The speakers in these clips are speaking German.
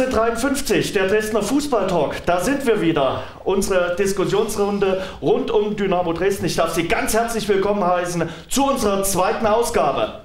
1953, der Dresdner Fußballtalk, da sind wir wieder. Unsere Diskussionsrunde rund um Dynamo Dresden. Ich darf Sie ganz herzlich willkommen heißen zu unserer zweiten Ausgabe.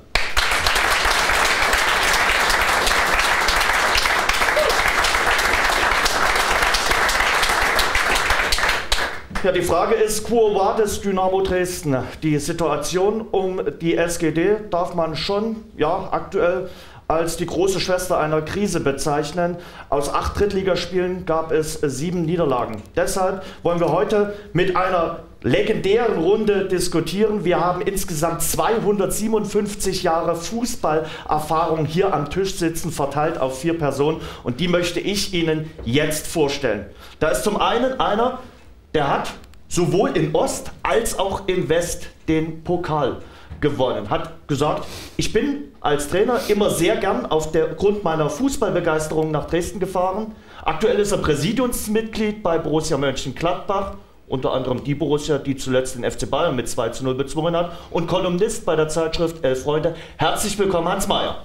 Ja, die Frage ist, quo vadis Dynamo Dresden? Die Situation um die SGD darf man schon, ja, aktuell als die große Schwester einer Krise bezeichnen. Aus acht Drittligaspielen gab es sieben Niederlagen. Deshalb wollen wir heute mit einer legendären Runde diskutieren. Wir haben insgesamt 257 Jahre Fußballerfahrung hier am Tisch sitzen, verteilt auf vier Personen. Und die möchte ich Ihnen jetzt vorstellen. Da ist zum einen einer, der hat sowohl in Ost als auch in West den Pokal gewonnen. Hat gesagt, ich bin als Trainer immer sehr gern aufgrund meiner Fußballbegeisterung nach Dresden gefahren. Aktuell ist er Präsidiumsmitglied bei Borussia Mönchengladbach, unter anderem die Borussia, die zuletzt den FC Bayern mit 2 zu 0 bezwungen hat und Kolumnist bei der Zeitschrift Elf Freunde. Herzlich willkommen, Hans Mayer.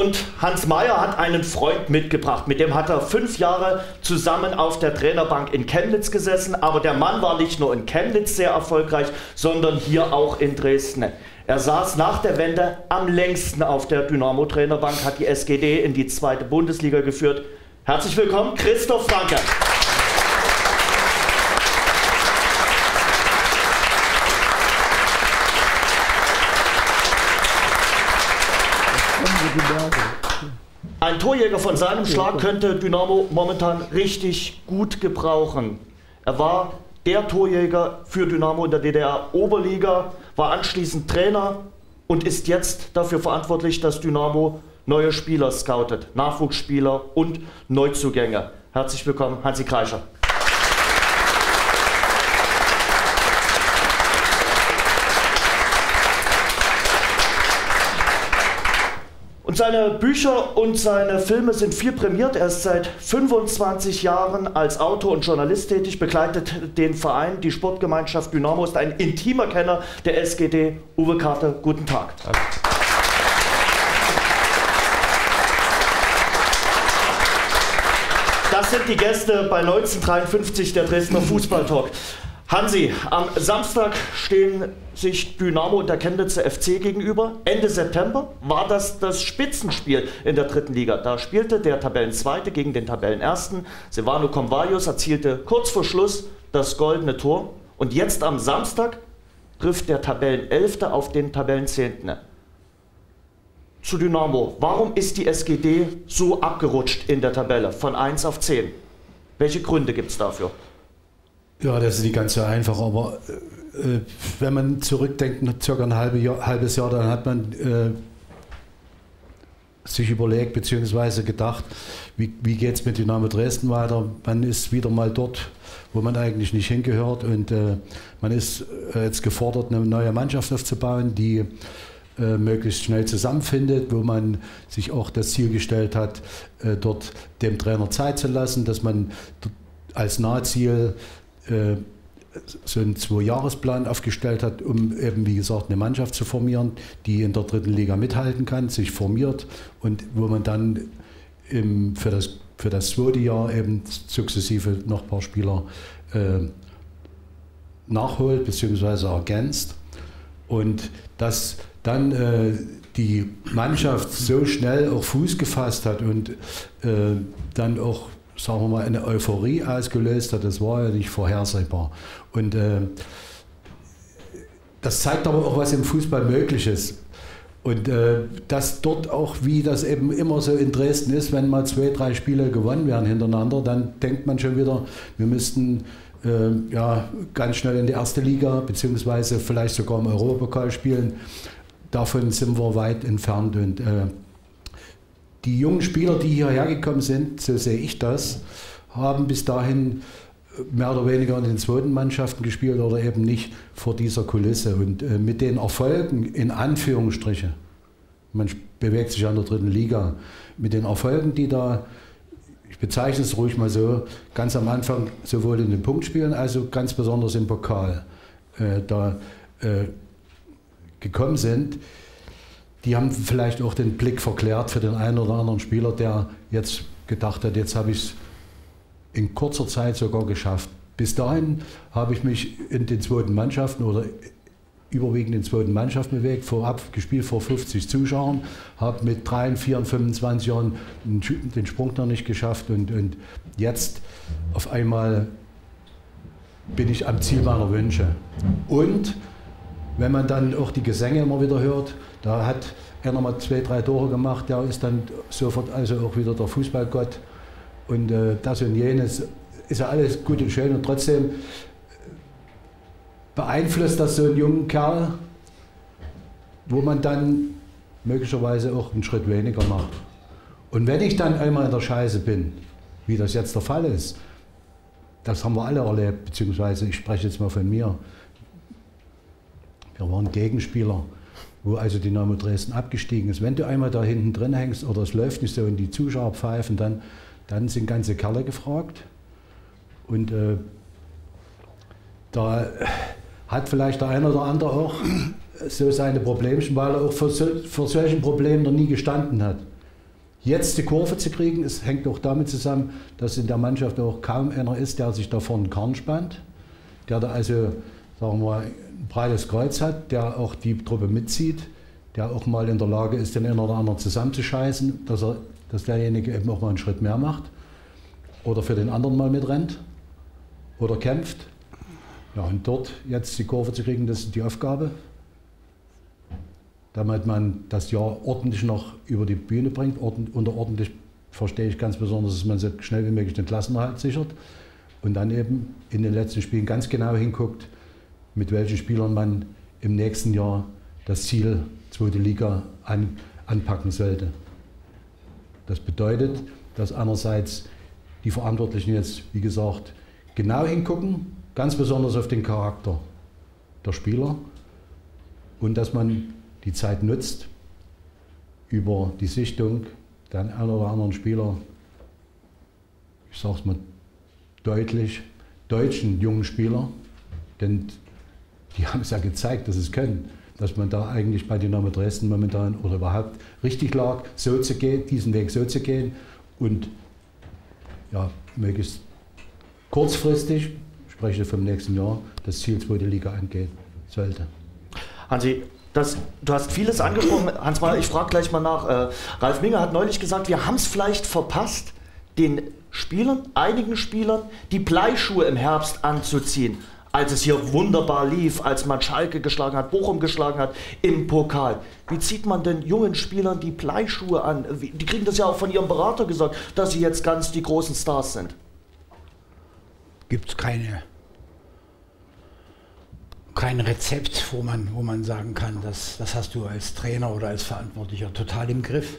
Und Hans Meyer hat einen Freund mitgebracht, mit dem hat er fünf Jahre zusammen auf der Trainerbank in Chemnitz gesessen. Aber der Mann war nicht nur in Chemnitz sehr erfolgreich, sondern hier auch in Dresden. Er saß nach der Wende am längsten auf der Dynamo-Trainerbank, hat die SGD in die zweite Bundesliga geführt. Herzlich willkommen, Christoph Franke. Ein Torjäger von seinem Schlag könnte Dynamo momentan richtig gut gebrauchen. Er war der Torjäger für Dynamo in der DDR Oberliga, war anschließend Trainer und ist jetzt dafür verantwortlich, dass Dynamo neue Spieler scoutet, Nachwuchsspieler und Neuzugänge. Herzlich willkommen, Hansi Kreischer. Seine Bücher und seine Filme sind viel prämiert. Er ist seit 25 Jahren als Autor und Journalist tätig, begleitet den Verein, die Sportgemeinschaft Dynamo, ist ein intimer Kenner der SGD. Uwe Karte, guten Tag. Danke. Das sind die Gäste bei 1953 der Dresdner Fußballtalk. Hansi, am Samstag stehen sich Dynamo und der Chemnitzer FC gegenüber. Ende September war das das Spitzenspiel in der dritten Liga. Da spielte der Tabellenzweite gegen den Tabellenersten. Silvano Convalius erzielte kurz vor Schluss das goldene Tor. Und jetzt am Samstag trifft der Tabellenelfte auf den Tabellenzehnten. Zu Dynamo. Warum ist die SGD so abgerutscht in der Tabelle von 1 auf 10? Welche Gründe gibt es dafür? Ja, das ist nicht ganz so einfach, aber äh, wenn man zurückdenkt, circa ein halbe Jahr, halbes Jahr, dann hat man äh, sich überlegt bzw. gedacht, wie, wie geht es mit Dynamo Dresden weiter? Man ist wieder mal dort, wo man eigentlich nicht hingehört und äh, man ist äh, jetzt gefordert, eine neue Mannschaft aufzubauen, die äh, möglichst schnell zusammenfindet, wo man sich auch das Ziel gestellt hat, äh, dort dem Trainer Zeit zu lassen, dass man als Nahziel äh, so einen Zwei-Jahres-Plan aufgestellt hat, um eben, wie gesagt, eine Mannschaft zu formieren, die in der dritten Liga mithalten kann, sich formiert und wo man dann im, für, das, für das zweite Jahr eben sukzessive noch ein paar Spieler äh, nachholt bzw. ergänzt. Und dass dann äh, die Mannschaft so schnell auch Fuß gefasst hat und äh, dann auch sagen wir mal, eine Euphorie ausgelöst hat. Das war ja nicht vorhersehbar. Und äh, das zeigt aber auch, was im Fußball möglich ist. Und äh, dass dort auch, wie das eben immer so in Dresden ist, wenn mal zwei, drei Spiele gewonnen werden hintereinander, dann denkt man schon wieder, wir müssten äh, ja, ganz schnell in die erste Liga, beziehungsweise vielleicht sogar im Europapokal spielen. Davon sind wir weit entfernt. Und äh, die jungen Spieler, die hierher gekommen sind, so sehe ich das, haben bis dahin mehr oder weniger in den zweiten Mannschaften gespielt oder eben nicht vor dieser Kulisse. Und äh, mit den Erfolgen, in Anführungsstriche, man bewegt sich an der dritten Liga, mit den Erfolgen, die da ich bezeichne es ruhig mal so, ganz am Anfang sowohl in den Punktspielen als auch ganz besonders im Pokal äh, da äh, gekommen sind, die haben vielleicht auch den Blick verklärt für den einen oder anderen Spieler, der jetzt gedacht hat, jetzt habe ich es in kurzer Zeit sogar geschafft. Bis dahin habe ich mich in den zweiten Mannschaften oder überwiegend in zweiten Mannschaften bewegt, vorab gespielt vor 50 Zuschauern, habe mit 3, 4, 25 Jahren den Sprung noch nicht geschafft und, und jetzt auf einmal bin ich am Ziel meiner Wünsche. Und wenn man dann auch die Gesänge immer wieder hört, da hat er nochmal zwei, drei Tore gemacht, der ist dann sofort also auch wieder der Fußballgott. Und äh, das und jenes ist ja alles gut und schön und trotzdem beeinflusst das so einen jungen Kerl, wo man dann möglicherweise auch einen Schritt weniger macht. Und wenn ich dann einmal in der Scheiße bin, wie das jetzt der Fall ist, das haben wir alle erlebt, beziehungsweise ich spreche jetzt mal von mir. Wir waren Gegenspieler, wo also Dynamo Dresden abgestiegen ist. Wenn du einmal da hinten drin hängst oder es läuft nicht so und die Zuschauer pfeifen, dann, dann sind ganze Kerle gefragt. Und äh, da hat vielleicht der eine oder andere auch so seine Problemchen, weil er auch vor, vor solchen Problemen noch nie gestanden hat. Jetzt die Kurve zu kriegen, es hängt auch damit zusammen, dass in der Mannschaft auch kaum einer ist, der sich da vorne Karren spannt, der da also, sagen wir, ein breites Kreuz hat, der auch die Truppe mitzieht, der auch mal in der Lage ist, den einen oder anderen zusammenzuscheißen, dass, er, dass derjenige eben auch mal einen Schritt mehr macht oder für den anderen mal mitrennt oder kämpft. Ja, und dort jetzt die Kurve zu kriegen, das ist die Aufgabe damit man das Jahr ordentlich noch über die Bühne bringt. unter ordentlich verstehe ich ganz besonders, dass man so schnell wie möglich den Klassenerhalt sichert und dann eben in den letzten Spielen ganz genau hinguckt, mit welchen Spielern man im nächsten Jahr das Ziel zweite Liga an, anpacken sollte. Das bedeutet, dass einerseits die Verantwortlichen jetzt, wie gesagt, genau hingucken, ganz besonders auf den Charakter der Spieler und dass man die Zeit nutzt, über die Sichtung der einen oder anderen Spieler, ich sage es mal deutlich, deutschen jungen Spieler, denn die haben es ja gezeigt, dass es können, dass man da eigentlich bei Dynamo Dresden momentan oder überhaupt richtig lag, so zu gehen, diesen Weg so zu gehen und ja, möglichst kurzfristig, ich spreche vom nächsten Jahr, das Ziel zweite Liga angehen sollte. Hansi, das, du hast vieles angesprochen. Hans ich frage gleich mal nach. Äh, Ralf Minger hat neulich gesagt, wir haben es vielleicht verpasst, den Spielern, einigen Spielern, die Bleischuhe im Herbst anzuziehen. Als es hier wunderbar lief, als man Schalke geschlagen hat, Bochum geschlagen hat im Pokal. Wie zieht man denn jungen Spielern die Bleischuhe an? Die kriegen das ja auch von ihrem Berater gesagt, dass sie jetzt ganz die großen Stars sind. Gibt es keine kein Rezept, wo man, wo man sagen kann, das, das hast du als Trainer oder als Verantwortlicher total im Griff.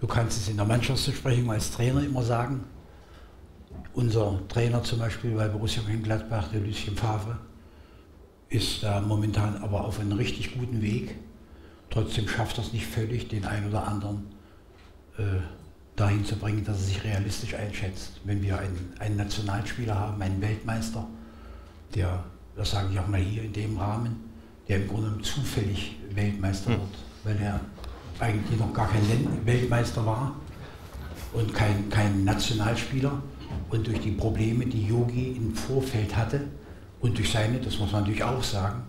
Du kannst es in der Mannschaftsbesprechung als Trainer immer sagen. Unser Trainer zum Beispiel bei Borussia Mönchengladbach, der Lucien Favre, ist da momentan aber auf einem richtig guten Weg. Trotzdem schafft er es nicht völlig, den einen oder anderen äh, dahin zu bringen, dass er sich realistisch einschätzt. Wenn wir einen, einen Nationalspieler haben, einen Weltmeister, der das sage ich auch mal hier in dem Rahmen, der im Grunde zufällig Weltmeister hm. wird, weil er eigentlich noch gar kein Weltmeister war und kein, kein Nationalspieler. Und durch die Probleme, die Yogi im Vorfeld hatte und durch seine, das muss man natürlich auch sagen,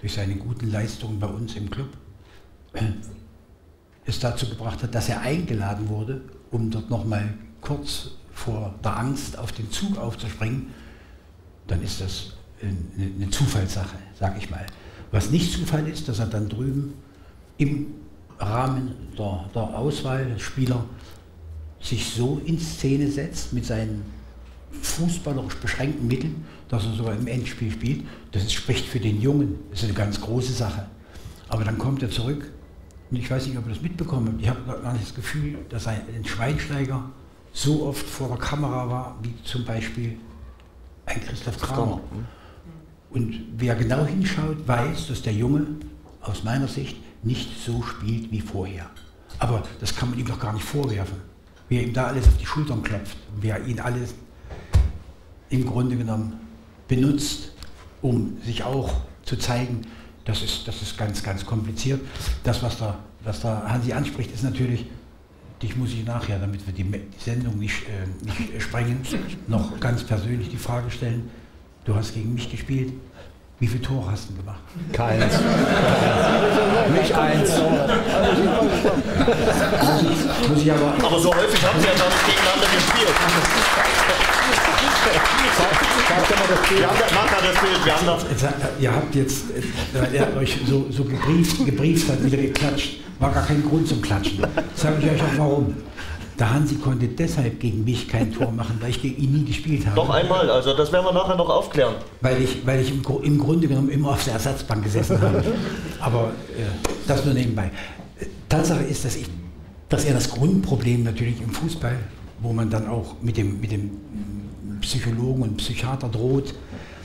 durch seine guten Leistungen bei uns im Club, es dazu gebracht hat, dass er eingeladen wurde, um dort nochmal kurz vor der Angst auf den Zug aufzuspringen, dann ist das eine Zufallssache, sage ich mal. Was nicht Zufall ist, dass er dann drüben im Rahmen der, der Auswahl der Spieler sich so in Szene setzt mit seinen fußballerisch beschränkten Mitteln, dass er sogar im Endspiel spielt. Das spricht für den Jungen, das ist eine ganz große Sache. Aber dann kommt er zurück und ich weiß nicht, ob ihr das mitbekommen habt. Ich habe gar nicht das Gefühl, dass ein Schweinsteiger so oft vor der Kamera war, wie zum Beispiel ein Christoph Kramer. Und wer genau hinschaut, weiß, dass der Junge aus meiner Sicht nicht so spielt wie vorher. Aber das kann man ihm doch gar nicht vorwerfen. Wie er ihm da alles auf die Schultern klopft, wie er ihn alles im Grunde genommen benutzt, um sich auch zu zeigen, das ist, das ist ganz, ganz kompliziert. Das, was da, was da Hansi anspricht, ist natürlich, dich muss ich nachher, damit wir die Sendung nicht, äh, nicht sprengen, noch ganz persönlich die Frage stellen, du hast gegen mich gespielt, wie viele Tore hast du gemacht? Keins. Nicht eins. muss ich aber, aber so häufig haben sie ja nicht gegeneinander gespielt. Wir haben, das Bild. Wir haben das, ihr habt jetzt, weil er euch so, so gebrieft, gebrieft hat, wieder geklatscht. War gar kein Grund zum Klatschen. Sage ich euch auch warum. Der Hansi konnte deshalb gegen mich kein Tor machen, weil ich gegen ihn nie gespielt habe. Doch einmal, also das werden wir nachher noch aufklären. Weil ich, weil ich im, im Grunde genommen immer auf der Ersatzbank gesessen habe. Aber äh, das nur nebenbei. Tatsache ist, dass, ich, dass er das Grundproblem natürlich im Fußball, wo man dann auch mit dem, mit dem Psychologen und Psychiater droht,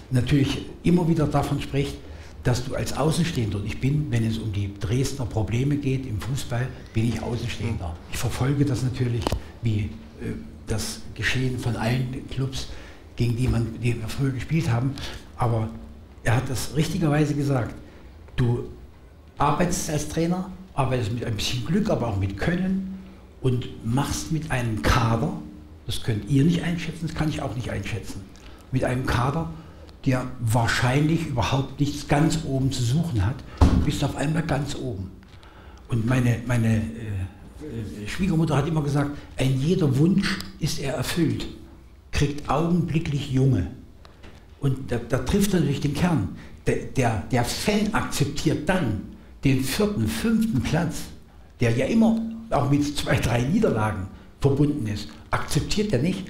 natürlich immer wieder davon spricht, dass du als Außenstehender, ich bin, wenn es um die Dresdner Probleme geht im Fußball, bin ich Außenstehender. Ich verfolge das natürlich wie äh, das Geschehen von allen Clubs, gegen die, man, die wir früher gespielt haben. Aber er hat das richtigerweise gesagt. Du arbeitest als Trainer, arbeitest mit ein bisschen Glück, aber auch mit Können und machst mit einem Kader, das könnt ihr nicht einschätzen, das kann ich auch nicht einschätzen, mit einem Kader der wahrscheinlich überhaupt nichts ganz oben zu suchen hat, bist auf einmal ganz oben. Und meine, meine äh, äh, Schwiegermutter hat immer gesagt, ein jeder Wunsch ist er erfüllt, kriegt augenblicklich Junge. Und da, da trifft er natürlich den Kern. Der, der, der Fan akzeptiert dann den vierten, fünften Platz, der ja immer auch mit zwei, drei Niederlagen verbunden ist, akzeptiert er nicht,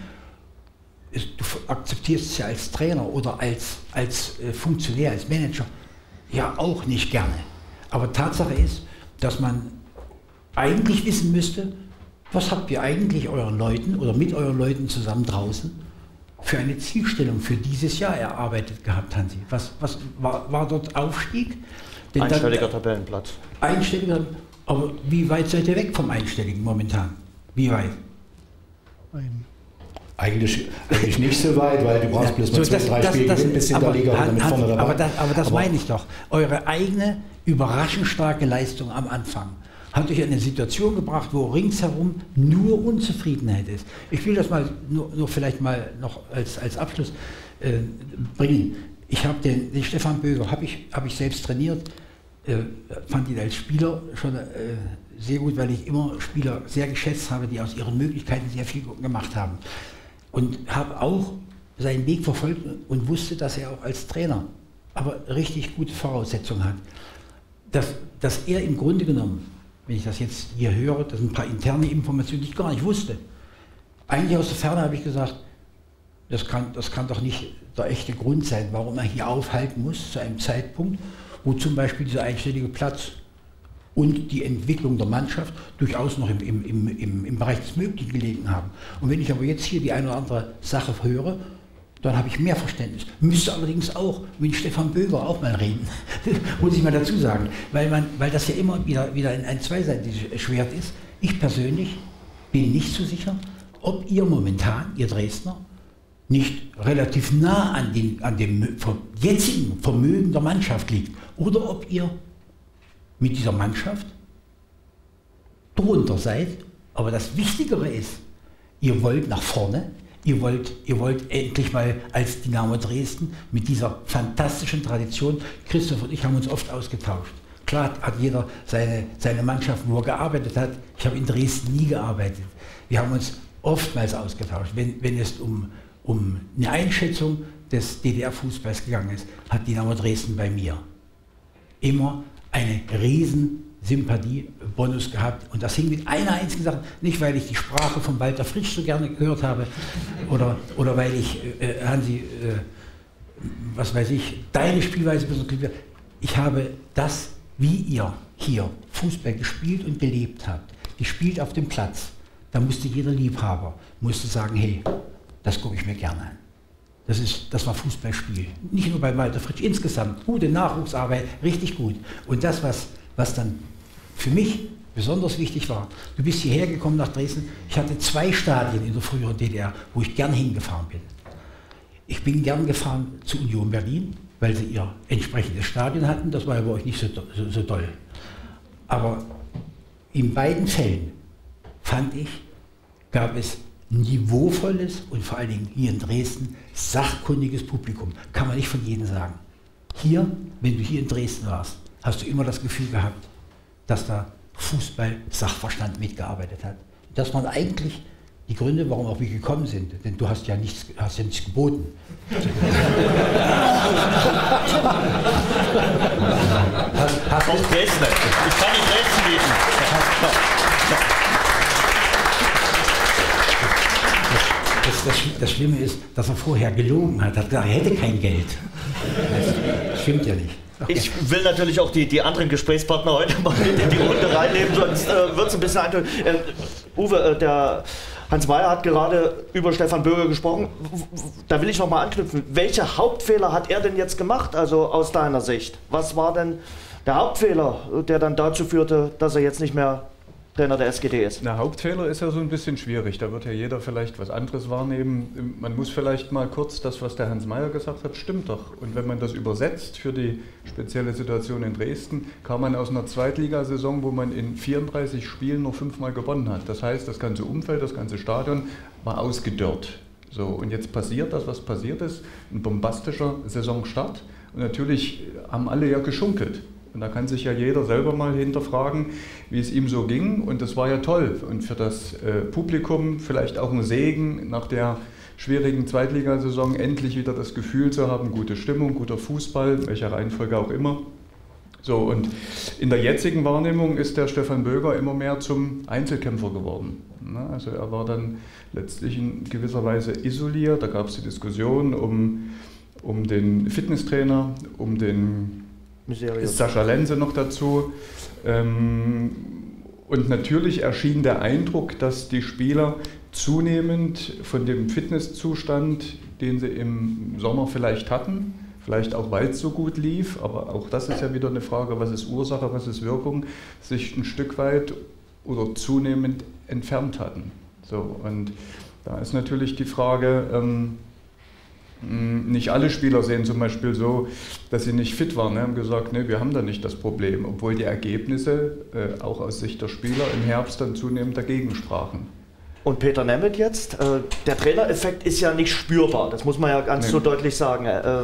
du akzeptierst es ja als Trainer oder als, als äh, Funktionär, als Manager ja auch nicht gerne. Aber Tatsache ist, dass man eigentlich wissen müsste, was habt ihr eigentlich euren Leuten oder mit euren Leuten zusammen draußen für eine Zielstellung für dieses Jahr erarbeitet gehabt, Hansi? Was, was war, war dort Aufstieg? Denn einstelliger dann, Tabellenplatz. Einstelliger, aber wie weit seid ihr weg vom Einstelligen momentan? Wie weit? Ein eigentlich, eigentlich nicht so weit, weil du brauchst bloß mal zwei, das, drei das, Spiele gewinnen bis in der Liga hat, mit vorne dabei. Aber das, aber das aber meine ich doch. Eure eigene überraschend starke Leistung am Anfang hat euch in eine Situation gebracht, wo ringsherum nur Unzufriedenheit ist. Ich will das mal nur, nur vielleicht mal noch als, als Abschluss äh, bringen. Ich habe den, den, Stefan Böger, habe ich, hab ich selbst trainiert, äh, fand ihn als Spieler schon äh, sehr gut, weil ich immer Spieler sehr geschätzt habe, die aus ihren Möglichkeiten sehr viel gemacht haben und habe auch seinen Weg verfolgt und wusste, dass er auch als Trainer aber richtig gute Voraussetzungen hat. Dass, dass er im Grunde genommen, wenn ich das jetzt hier höre, das sind ein paar interne Informationen, die ich gar nicht wusste. Eigentlich aus der Ferne habe ich gesagt, das kann, das kann doch nicht der echte Grund sein, warum er hier aufhalten muss zu einem Zeitpunkt, wo zum Beispiel dieser einstellige Platz und die Entwicklung der Mannschaft durchaus noch im, im, im, im Bereich des Möglichen gelegen haben. Und wenn ich aber jetzt hier die eine oder andere Sache höre, dann habe ich mehr Verständnis. Müsste allerdings auch mit Stefan Böger auch mal reden, muss ich mal dazu sagen, weil, man, weil das ja immer wieder, wieder ein, ein zweiseitiges Schwert ist. Ich persönlich bin nicht so sicher, ob ihr momentan, ihr Dresdner, nicht relativ nah an, den, an dem jetzigen Vermögen der Mannschaft liegt oder ob ihr mit dieser Mannschaft drunter seid. Aber das Wichtigere ist, ihr wollt nach vorne, ihr wollt, ihr wollt endlich mal als Dynamo Dresden mit dieser fantastischen Tradition, Christoph und ich haben uns oft ausgetauscht. Klar hat jeder seine, seine Mannschaft, wo er gearbeitet hat. Ich habe in Dresden nie gearbeitet. Wir haben uns oftmals ausgetauscht. Wenn, wenn es um, um eine Einschätzung des DDR-Fußballs gegangen ist, hat Dynamo Dresden bei mir immer eine riesen Sympathiebonus gehabt. Und das hing mit einer einzigen Sache, nicht weil ich die Sprache von Walter Frisch so gerne gehört habe oder, oder weil ich, äh, Hansi, äh, was weiß ich, deine Spielweise besonders. Ich habe das, wie ihr hier Fußball gespielt und gelebt habt, gespielt auf dem Platz. Da musste jeder Liebhaber musste sagen, hey, das gucke ich mir gerne an. Das, ist, das war Fußballspiel. Nicht nur bei Walter Fritsch, insgesamt gute Nachwuchsarbeit, richtig gut. Und das, was, was dann für mich besonders wichtig war. Du bist hierher gekommen nach Dresden. Ich hatte zwei Stadien in der früheren DDR, wo ich gern hingefahren bin. Ich bin gern gefahren zu Union Berlin, weil sie ihr entsprechendes Stadion hatten. Das war ja bei euch nicht so, so, so doll. Aber in beiden Fällen fand ich, gab es niveauvolles und vor allen Dingen hier in Dresden sachkundiges Publikum. Kann man nicht von jedem sagen. Hier, wenn du hier in Dresden warst, hast du immer das Gefühl gehabt, dass da Fußball-Sachverstand mitgearbeitet hat. Das waren eigentlich die Gründe, warum auch wir gekommen sind. Denn du hast ja nichts, hast ja nichts geboten. hast, hast auch Dresden. Ich kann nicht Dresden bieten. Das, das, Schlimme ist, dass er vorher gelogen hat. Er hat gesagt, er hätte kein Geld. Das stimmt ja nicht. Okay. Ich will natürlich auch die, die anderen Gesprächspartner heute mal in die Runde reinnehmen, sonst äh, wird es ein bisschen eintönig. Äh, Uwe, äh, der Hans Mayer hat gerade über Stefan Böger gesprochen. Da will ich noch mal anknüpfen. Welche Hauptfehler hat er denn jetzt gemacht, also aus deiner Sicht? Was war denn der Hauptfehler, der dann dazu führte, dass er jetzt nicht mehr Trainer der SGD ist. Der Hauptfehler ist ja so ein bisschen schwierig. Da wird ja jeder vielleicht was anderes wahrnehmen. Man muss vielleicht mal kurz das, was der Hans Mayer gesagt hat, stimmt doch. Und wenn man das übersetzt für die spezielle Situation in Dresden, kam man aus einer Zweitligasaison, wo man in 34 Spielen nur fünfmal gewonnen hat. Das heißt, das ganze Umfeld, das ganze Stadion war ausgedörrt. So, und jetzt passiert das, was passiert ist, ein bombastischer Saisonstart. Und natürlich haben alle ja geschunkelt. Und da kann sich ja jeder selber mal hinterfragen, wie es ihm so ging. Und das war ja toll. Und für das äh, Publikum vielleicht auch ein Segen nach der schwierigen Zweitligasaison endlich wieder das Gefühl zu haben, gute Stimmung, guter Fußball, welcher Reihenfolge auch immer. So, und in der jetzigen Wahrnehmung ist der Stefan Böger immer mehr zum Einzelkämpfer geworden. Also er war dann letztlich in gewisser Weise isoliert. Da gab es die Diskussion um, um den Fitnesstrainer, um den Mysterium. Sascha Lenze noch dazu. Ähm, und natürlich erschien der Eindruck, dass die Spieler zunehmend von dem Fitnesszustand, den sie im Sommer vielleicht hatten, vielleicht auch weil es so gut lief, aber auch das ist ja wieder eine Frage, was ist Ursache, was ist Wirkung, sich ein Stück weit oder zunehmend entfernt hatten. So, und da ist natürlich die Frage, ähm, hm, nicht alle Spieler sehen zum Beispiel so, dass sie nicht fit waren. Wir haben gesagt, nee, wir haben da nicht das Problem, obwohl die Ergebnisse äh, auch aus Sicht der Spieler im Herbst dann zunehmend dagegen sprachen. Und Peter Nemeth jetzt, äh, der Trainereffekt ist ja nicht spürbar, das muss man ja ganz nee. so deutlich sagen. Äh,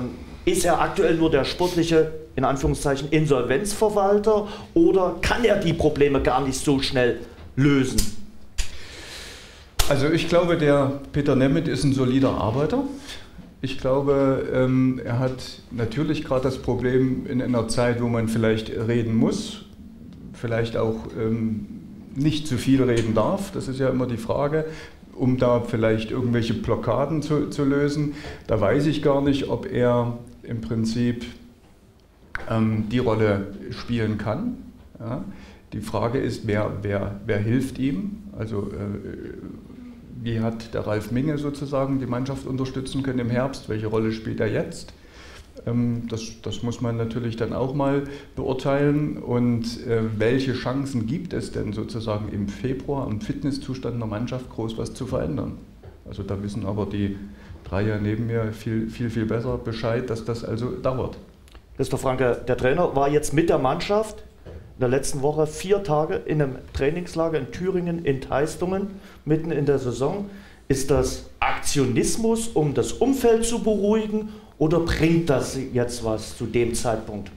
ist er aktuell nur der sportliche, in Anführungszeichen, Insolvenzverwalter oder kann er die Probleme gar nicht so schnell lösen? Also ich glaube, der Peter Nemeth ist ein solider Arbeiter. Ich glaube, ähm, er hat natürlich gerade das Problem in einer Zeit, wo man vielleicht reden muss, vielleicht auch ähm, nicht zu viel reden darf. Das ist ja immer die Frage, um da vielleicht irgendwelche Blockaden zu, zu lösen. Da weiß ich gar nicht, ob er im Prinzip ähm, die Rolle spielen kann. Ja. Die Frage ist, wer, wer, wer hilft ihm? Also äh, wie hat der Ralf Minge sozusagen die Mannschaft unterstützen können im Herbst? Welche Rolle spielt er jetzt? Ähm, das, das, muss man natürlich dann auch mal beurteilen. Und äh, welche Chancen gibt es denn sozusagen im Februar am Fitnesszustand der Mannschaft groß was zu verändern? Also da wissen aber die Dreier neben mir viel, viel, viel besser Bescheid, dass das also dauert. Christoph Franke, der Trainer war jetzt mit der Mannschaft in der letzten Woche vier Tage in einem Trainingslager in Thüringen in Teistungen, mitten in der Saison. Ist das Aktionismus, um das Umfeld zu beruhigen oder bringt das jetzt was zu dem Zeitpunkt?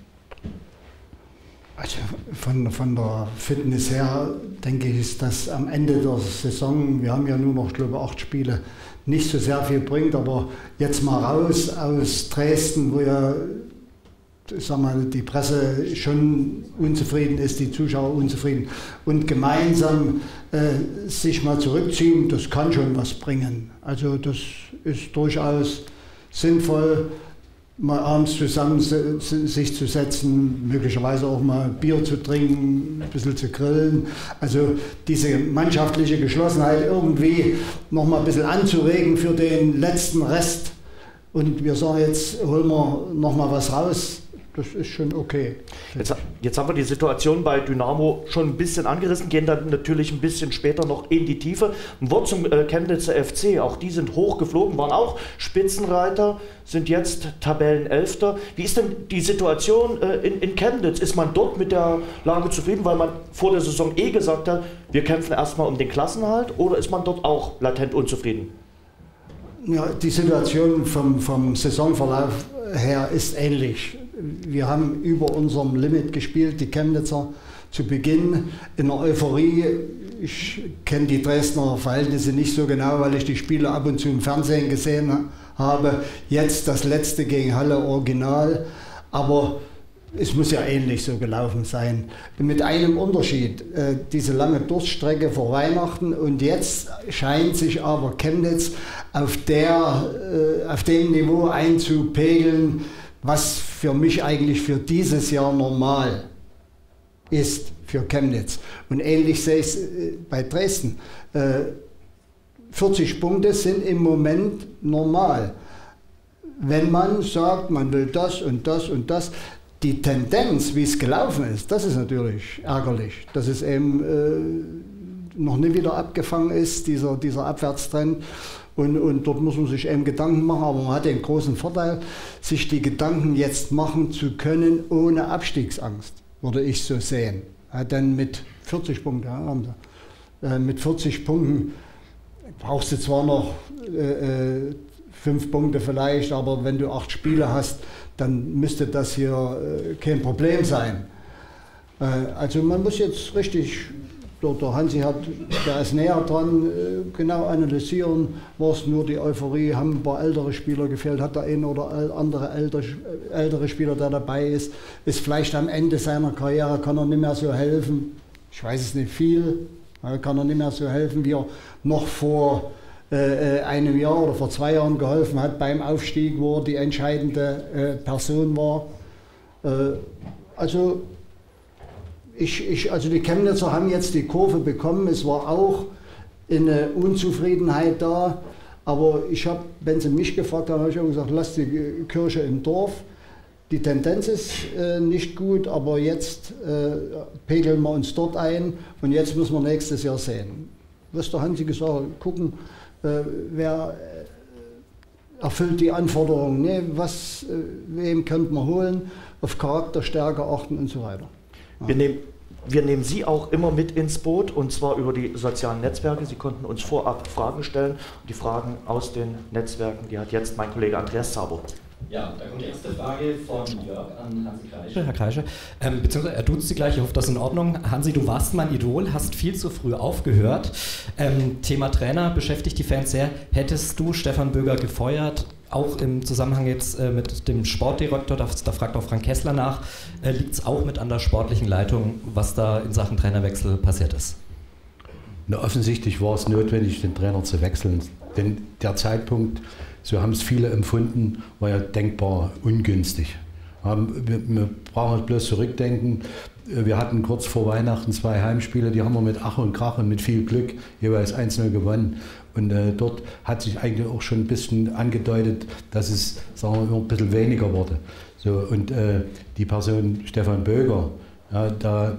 Also von, von der Fitness her denke ich, ist das am Ende der Saison, wir haben ja nur noch, glaube ich, acht Spiele, nicht so sehr viel bringt, aber jetzt mal raus aus Dresden, wo ja sag mal, die Presse schon unzufrieden ist, die Zuschauer unzufrieden und gemeinsam äh, sich mal zurückziehen, das kann schon was bringen. Also das ist durchaus sinnvoll, mal abends zusammen sich zu setzen, möglicherweise auch mal Bier zu trinken, ein bisschen zu grillen. Also diese mannschaftliche Geschlossenheit irgendwie noch mal ein bisschen anzuregen für den letzten Rest. Und wir sagen jetzt, holen wir noch mal was raus das ist schon okay. Jetzt, Jetzt haben wir die Situation bei Dynamo schon ein bisschen angerissen, gehen dann natürlich ein bisschen später noch in die Tiefe. Ein Wort zum äh, Chemnitzer FC, auch die sind hochgeflogen, waren auch Spitzenreiter, sind jetzt Tabellenelfter. Wie ist denn die Situation äh, in, in Chemnitz? Ist man dort mit der Lage zufrieden, weil man vor der Saison eh gesagt hat, wir kämpfen erstmal um den Klassenhalt oder ist man dort auch latent unzufrieden? Ja, die Situation vom, vom Saisonverlauf her ist ähnlich. Wir haben über unserem Limit gespielt, die Chemnitzer zu Beginn in der Euphorie. Ich kenne die Dresdner Verhältnisse nicht so genau, weil ich die Spiele ab und zu im Fernsehen gesehen habe. Jetzt das letzte gegen Halle Original. Aber es muss ja ähnlich so gelaufen sein. Mit einem Unterschied, äh, diese lange Durststrecke vor Weihnachten und jetzt scheint sich aber Chemnitz auf, der, äh, auf dem Niveau einzupegeln, was für mich eigentlich für dieses Jahr normal ist für Chemnitz. Und ähnlich sehe ich es äh, bei Dresden. 40 Punkte sind im Moment normal. Wenn man sagt, man will das und das und das, die Tendenz, wie es gelaufen ist, das ist natürlich ärgerlich, dass es eben äh, noch nicht wieder abgefangen ist, dieser, dieser Abwärtstrend. Und, und dort muss man sich eben Gedanken machen, aber man hat den großen Vorteil, sich die Gedanken jetzt machen zu können ohne Abstiegsangst, würde ich so sehen. Ja, denn mit 40 Punkten, ja, äh, mit 40 Punkten brauchst du zwar noch äh, äh, fünf Punkte vielleicht, aber wenn du acht Spiele hast, dann müsste das hier äh, kein Problem sein. Äh, also man muss jetzt richtig, der, der Hansi hat, der ist näher dran, äh, genau analysieren, war es nur die Euphorie, haben ein paar ältere Spieler gefehlt, hat der ein oder andere ältere, ältere Spieler, der dabei ist, ist vielleicht am Ende seiner Karriere, kann er nicht mehr so helfen, ich weiß es nicht viel, kann er nicht mehr so helfen, wie er noch vor äh, äh, einem Jahr oder vor zwei Jahren geholfen hat beim Aufstieg, wo er die entscheidende äh, Person war. Äh, also, ich, ich, also die Chemnitzer haben jetzt die Kurve bekommen. Es war auch eine Unzufriedenheit da. Aber ich habe, wenn Sie mich gefragt haben, habe ich auch gesagt, lasst die Kirche im Dorf. Die Tendenz ist äh, nicht gut, aber jetzt äh, pegeln wir uns dort ein und jetzt müssen wir nächstes Jahr sehen. Was der Hansi gesagt hat, gucken, äh, wer äh, erfüllt die Anforderungen, ne? was, äh, wem könnte man holen, auf Charakterstärke achten und so weiter. Wir, nehmen, wir nehmen Sie auch immer mit ins Boot und zwar über die sozialen Netzwerke. Sie konnten uns vorab Fragen stellen. Die Fragen aus den Netzwerken, die hat jetzt mein Kollege Andreas Zabo. Ja, da kommt die erste Frage von Jörg an Hansi Kreische. Herr Kreische, ähm, beziehungsweise er tut Sie gleich, ich hoffe, das ist in Ordnung. Hansi, du warst mein Idol, hast viel zu früh aufgehört. Ähm, Thema Trainer beschäftigt die Fans sehr. Hättest du Stefan Böger gefeuert, auch im Zusammenhang jetzt äh, mit dem Sportdirektor, da, da, fragt auch Frank Kessler nach, äh, liegt es auch mit an der sportlichen Leitung, was da in Sachen Trainerwechsel passiert ist? Na, offensichtlich war es notwendig, den Trainer zu wechseln, denn der Zeitpunkt so haben es viele empfunden, war ja denkbar ungünstig. Wir, wir brauchen bloß zurückdenken. Wir hatten kurz vor Weihnachten zwei Heimspiele, die haben wir mit Ach und Krach und mit viel Glück jeweils 1-0 gewonnen. Und äh, dort hat sich eigentlich auch schon ein bisschen angedeutet, dass es sagen wir, ein bisschen weniger wurde. So, und äh, die Person Stefan Böger, ja, da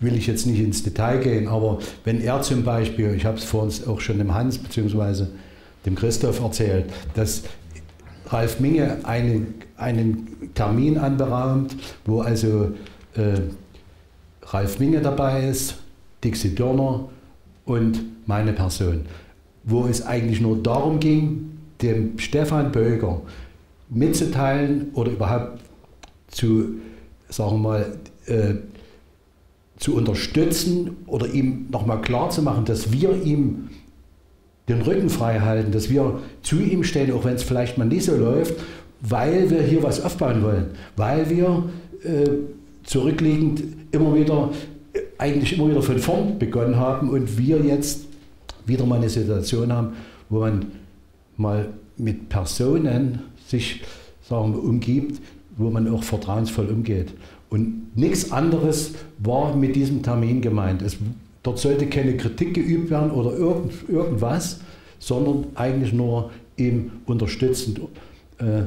will ich jetzt nicht ins Detail gehen, aber wenn er zum Beispiel, ich habe es vor uns auch schon dem Hans bzw dem Christoph erzählt, dass Ralf Minge einen, einen Termin anberaumt, wo also äh, Ralf Minge dabei ist, Dixie Dörner und meine Person, wo es eigentlich nur darum ging, dem Stefan Böger mitzuteilen oder überhaupt zu, sagen wir mal, äh, zu unterstützen oder ihm nochmal klarzumachen, dass wir ihm den Rücken frei halten, dass wir zu ihm stehen, auch wenn es vielleicht mal nicht so läuft, weil wir hier was aufbauen wollen, weil wir äh, zurückliegend immer wieder, äh, eigentlich immer wieder von vorn begonnen haben und wir jetzt wieder mal eine Situation haben, wo man mal mit Personen sich sagen wir, umgibt, wo man auch vertrauensvoll umgeht. Und nichts anderes war mit diesem Termin gemeint. Es Dort sollte keine Kritik geübt werden oder irgend, irgendwas, sondern eigentlich nur ihm unterstützend äh,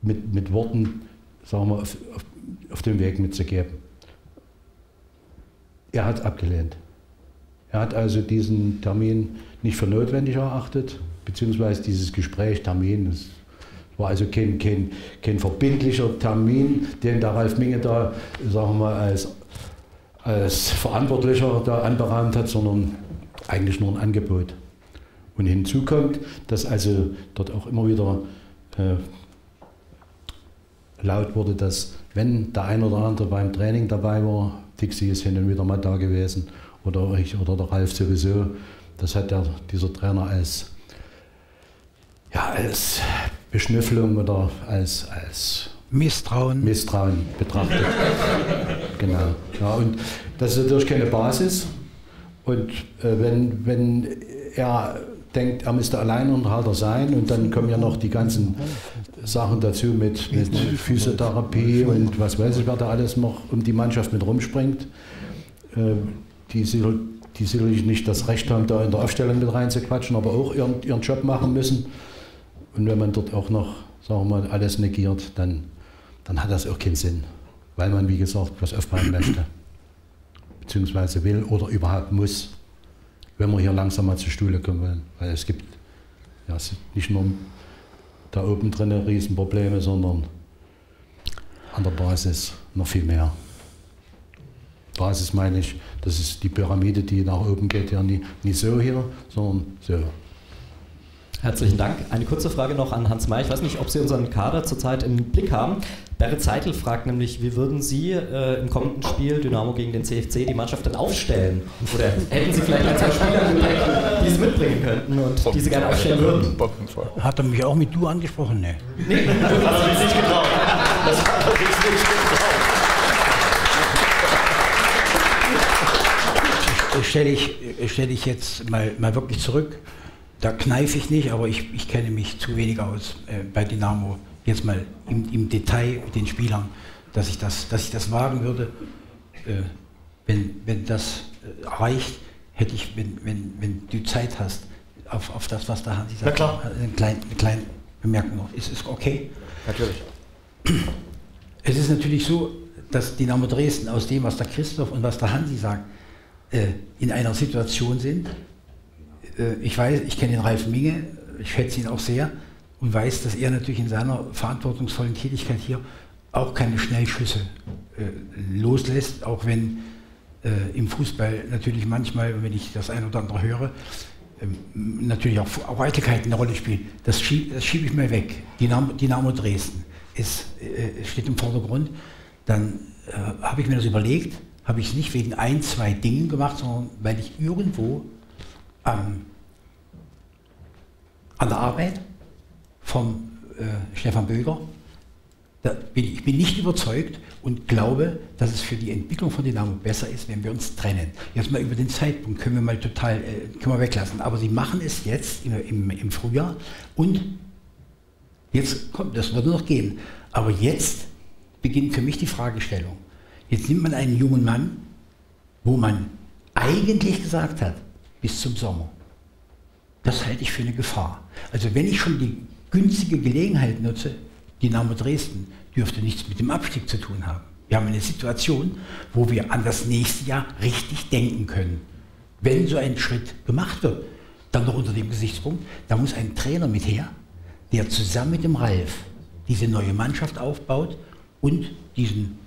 mit, mit Worten, sagen wir, auf, auf, auf dem Weg mitzugeben. Er hat abgelehnt. Er hat also diesen Termin nicht für notwendig erachtet, beziehungsweise dieses Gespräch, Termin, das war also kein, kein, kein verbindlicher Termin, den der Ralf Minge da, sagen wir als, als Verantwortlicher da anberaumt hat, sondern eigentlich nur ein Angebot. Und hinzu kommt, dass also dort auch immer wieder äh, laut wurde, dass wenn der ein oder andere beim Training dabei war, Dixie ist hin und wieder mal da gewesen oder ich oder der Ralf sowieso, das hat der, dieser Trainer als, ja, als Beschnüffelung oder als, als Misstrauen. Misstrauen betrachtet. genau. Ja, und das ist natürlich keine Basis. Und äh, wenn, wenn er denkt, er müsste Alleinunterhalter sein und dann kommen ja noch die ganzen Sachen dazu mit, mit Physiotherapie und was weiß ich, wer da alles noch um die Mannschaft mit rumspringt, äh, die, die sicherlich nicht das Recht haben, da in der Aufstellung mit reinzuquatschen, aber auch ihren, ihren Job machen müssen. Und wenn man dort auch noch, sagen wir mal, alles negiert, dann, dann hat das auch keinen Sinn, weil man, wie gesagt, was aufbauen möchte, beziehungsweise will oder überhaupt muss wenn wir hier langsam mal zur Stuhle kommen wollen. Weil es gibt ja, nicht nur da oben drin Riesenprobleme, sondern an der Basis noch viel mehr. Basis meine ich, das ist die Pyramide, die nach oben geht, ja nie, nicht so hier, sondern so. Herzlichen Dank. Eine kurze Frage noch an Hans May. Ich weiß nicht, ob Sie unseren Kader zurzeit im Blick haben. Berit Zeitel fragt nämlich, wie würden Sie äh, im kommenden Spiel Dynamo gegen den CFC die Mannschaft dann aufstellen? Oder hätten Sie vielleicht ein, zwei Spieler die Sie mitbringen könnten und die Sie gerne aufstellen würden? Hat er mich auch mit du angesprochen? Nee. Nee, das hat er sich nicht getraut. Das hat er sich nicht getraut. Stelle ich, stell ich jetzt mal, mal wirklich zurück da kneife ich nicht, aber ich, ich kenne mich zu wenig aus äh, bei Dynamo. Jetzt mal im, im, Detail mit den Spielern, dass ich das, dass ich das wagen würde. Äh, wenn, wenn das äh, reicht, hätte ich, wenn, wenn, wenn du Zeit hast, auf, auf das, was da Hansi sagt, Na klar. Eine, kleine, eine kleine Bemerkung noch. Ist es okay? Natürlich. Es ist natürlich so, dass Dynamo Dresden aus dem, was der Christoph und was der Hansi sagt, äh, in einer Situation sind, äh, ich weiß, ich kenne den Ralf Minge, ich schätze ihn auch sehr und weiß, dass er natürlich in seiner verantwortungsvollen Tätigkeit hier auch keine Schnellschüsse äh, loslässt, auch wenn im Fußball natürlich manchmal, wenn ich das ein oder andere höre, ähm, natürlich auch, auch Eitelkeiten eine Rolle spielen. Das schiebe schieb ich mal weg. Dynamo, Dynamo Dresden ist, steht im Vordergrund. Dann habe ich mir das überlegt, habe ich es nicht wegen ein, zwei Dingen gemacht, sondern weil ich irgendwo ähm, an der Arbeit von äh, Stefan Böger. Bin, ich bin nicht überzeugt und glaube, dass es für die Entwicklung von Dynamo besser ist, wenn wir uns trennen. Jetzt mal über den Zeitpunkt können wir mal total äh, können wir weglassen. Aber sie machen es jetzt im, im, im Frühjahr und jetzt kommt, das wird noch gehen. Aber jetzt beginnt für mich die Fragestellung. Jetzt nimmt man einen jungen Mann, wo man eigentlich gesagt hat, bis zum Sommer. Das halte ich für eine Gefahr. Also wenn ich schon die günstige Gelegenheit nutze, Dynamo Dresden dürfte nichts mit dem Abstieg zu tun haben. Wir haben eine Situation, wo wir an das nächste Jahr richtig denken können. Wenn so ein Schritt gemacht wird, dann noch unter dem Gesichtspunkt, da muss ein Trainer mit her, der zusammen mit dem Ralf diese neue Mannschaft aufbaut und diesen,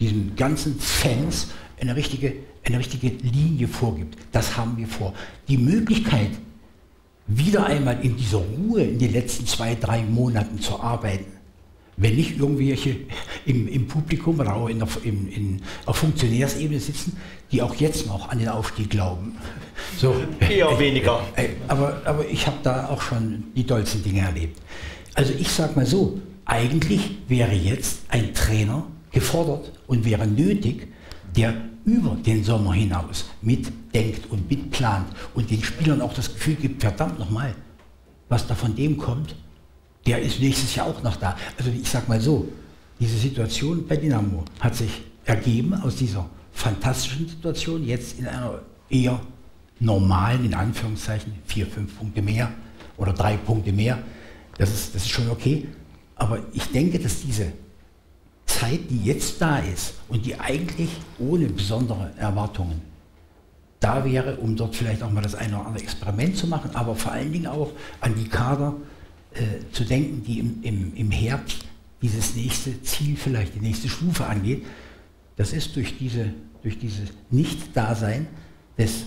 diesen ganzen Fans eine richtige eine richtige Linie vorgibt. Das haben wir vor. Die Möglichkeit, wieder einmal in dieser Ruhe in den letzten zwei, drei Monaten zu arbeiten, wenn nicht irgendwelche im, im Publikum oder auch in der, in, in, auf Funktionärsebene sitzen, die auch jetzt noch an den Aufstieg glauben. So, Eher äh, weniger. Äh, aber, aber ich habe da auch schon die dollsten Dinge erlebt. Also ich sage mal so, eigentlich wäre jetzt ein Trainer gefordert und wäre nötig, der über den Sommer hinaus mitdenkt und mitplant und den Spielern auch das Gefühl gibt, verdammt nochmal, was da von dem kommt, der ist nächstes Jahr auch noch da. Also ich sag mal so, diese Situation bei Dynamo hat sich ergeben aus dieser fantastischen Situation, jetzt in einer eher normalen, in Anführungszeichen, vier, fünf Punkte mehr oder drei Punkte mehr. Das ist, das ist schon okay. Aber ich denke, dass diese Zeit, die jetzt da ist und die eigentlich ohne besondere Erwartungen da wäre, um dort vielleicht auch mal das eine oder andere Experiment zu machen, aber vor allen Dingen auch an die Kader äh, zu denken, die im, im, im Herbst dieses nächste Ziel, vielleicht die nächste Stufe angeht. Das ist durch, diese, durch dieses Nicht-Dasein des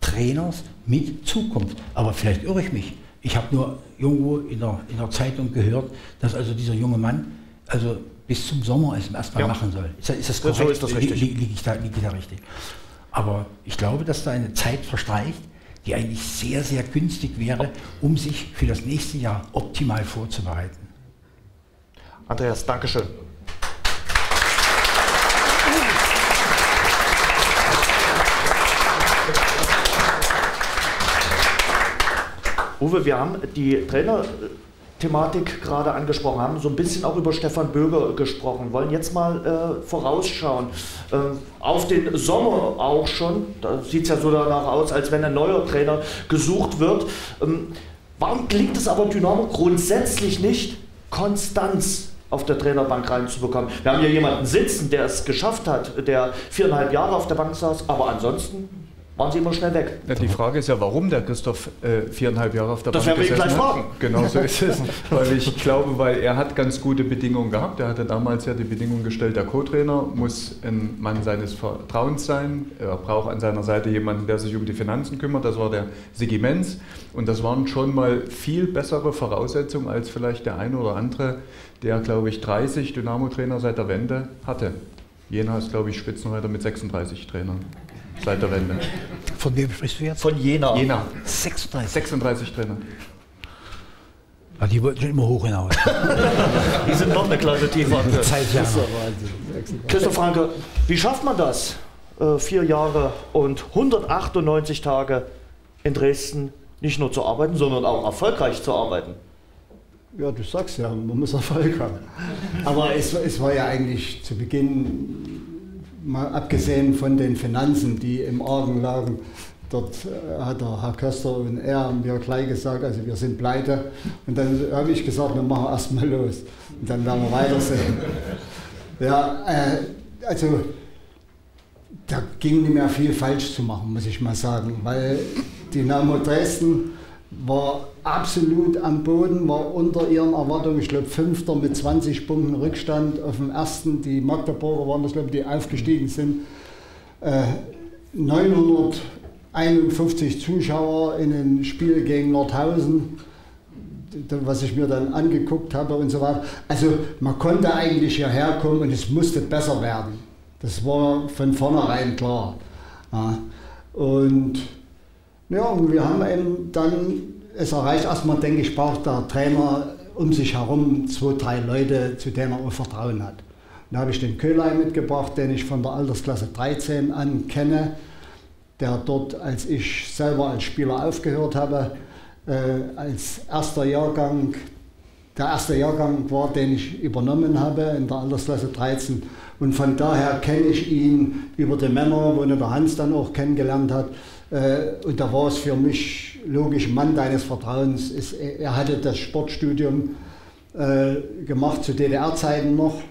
Trainers mit Zukunft. Aber vielleicht irre ich mich. Ich habe nur irgendwo in der, in der Zeitung gehört, dass also dieser junge Mann also bis zum Sommer es erstmal ja. machen soll. Ist, ist das korrekt? So ist das richtig. Liege ich, da, lieg ich da richtig? Aber ich glaube, dass da eine Zeit verstreicht, die eigentlich sehr, sehr günstig wäre, um sich für das nächste Jahr optimal vorzubereiten. Andreas, Dankeschön. Uwe, wir haben die Trainer Thematik gerade angesprochen haben, so ein bisschen auch über Stefan Böger gesprochen, wollen jetzt mal äh, vorausschauen. Äh, auf den Sommer auch schon, da sieht es ja so danach aus, als wenn ein neuer Trainer gesucht wird. Ähm, warum gelingt es aber Dynamo grundsätzlich nicht, Konstanz auf der Trainerbank reinzubekommen? Wir haben hier jemanden sitzen, der es geschafft hat, der viereinhalb Jahre auf der Bank saß, aber ansonsten waren sie immer schnell weg. Ja, die Frage ist ja, warum der Christoph äh, viereinhalb Jahre auf der das Bank gesessen hat. Das werden wir ihn gleich fragen. Genau so ist es. weil ich glaube, weil er hat ganz gute Bedingungen gehabt. Er hatte damals ja die Bedingung gestellt, der Co-Trainer muss ein Mann seines Vertrauens sein. Er braucht an seiner Seite jemanden, der sich um die Finanzen kümmert. Das war der Sigi Menz. Und das waren schon mal viel bessere Voraussetzungen als vielleicht der eine oder andere, der, glaube ich, 30 Dynamo-Trainer seit der Wende hatte. Jena ist, glaube ich, Spitzenreiter mit 36 Trainern seit der Wende. Von wem sprichst du jetzt? Von Jena. Jena. 36. 36 Trainer. Ja, die wollten schon immer hoch hinaus. die sind noch eine Klasse tiefer. Christoph Franke, wie schafft man das? Äh, vier Jahre und 198 Tage in Dresden nicht nur zu arbeiten, sondern auch erfolgreich zu arbeiten. Ja, du sagst ja, man muss Erfolg haben. Aber es, es war ja eigentlich zu Beginn mal abgesehen von den Finanzen, die im Argen lagen, dort äh, hat der Herr Köster und er mir gleich gesagt, also wir sind pleite. Und dann habe ich gesagt, wir machen erstmal los. Und dann werden wir weitersehen. Ja, äh, also da ging nicht mehr viel falsch zu machen, muss ich mal sagen, weil Dynamo Dresden war absolut am Boden, war unter ihren Erwartungen, ich glaube Fünfter mit 20 Punkten Rückstand auf dem ersten. Die Magdeburger waren das, glaube ich, die aufgestiegen sind. Äh, 951 Zuschauer in ein Spiel gegen Nordhausen, was ich mir dann angeguckt habe und so weiter. Also man konnte eigentlich hierher kommen und es musste besser werden. Das war von vornherein klar. Ja. Und ja, und wir haben eben dann, es erreicht erstmal, denke ich, braucht der Trainer um sich herum zwei, drei Leute, zu denen er auch Vertrauen hat. Da habe ich den Köhlei mitgebracht, den ich von der Altersklasse 13 an kenne, der dort, als ich selber als Spieler aufgehört habe, äh, als erster Jahrgang, der erste Jahrgang war, den ich übernommen habe in der Altersklasse 13. Und von daher kenne ich ihn über die Männer, wo der Hans dann auch kennengelernt hat. Äh, und da war es für mich logisch, Mann deines Vertrauens. Ist, er hatte das Sportstudium äh, gemacht zu DDR-Zeiten noch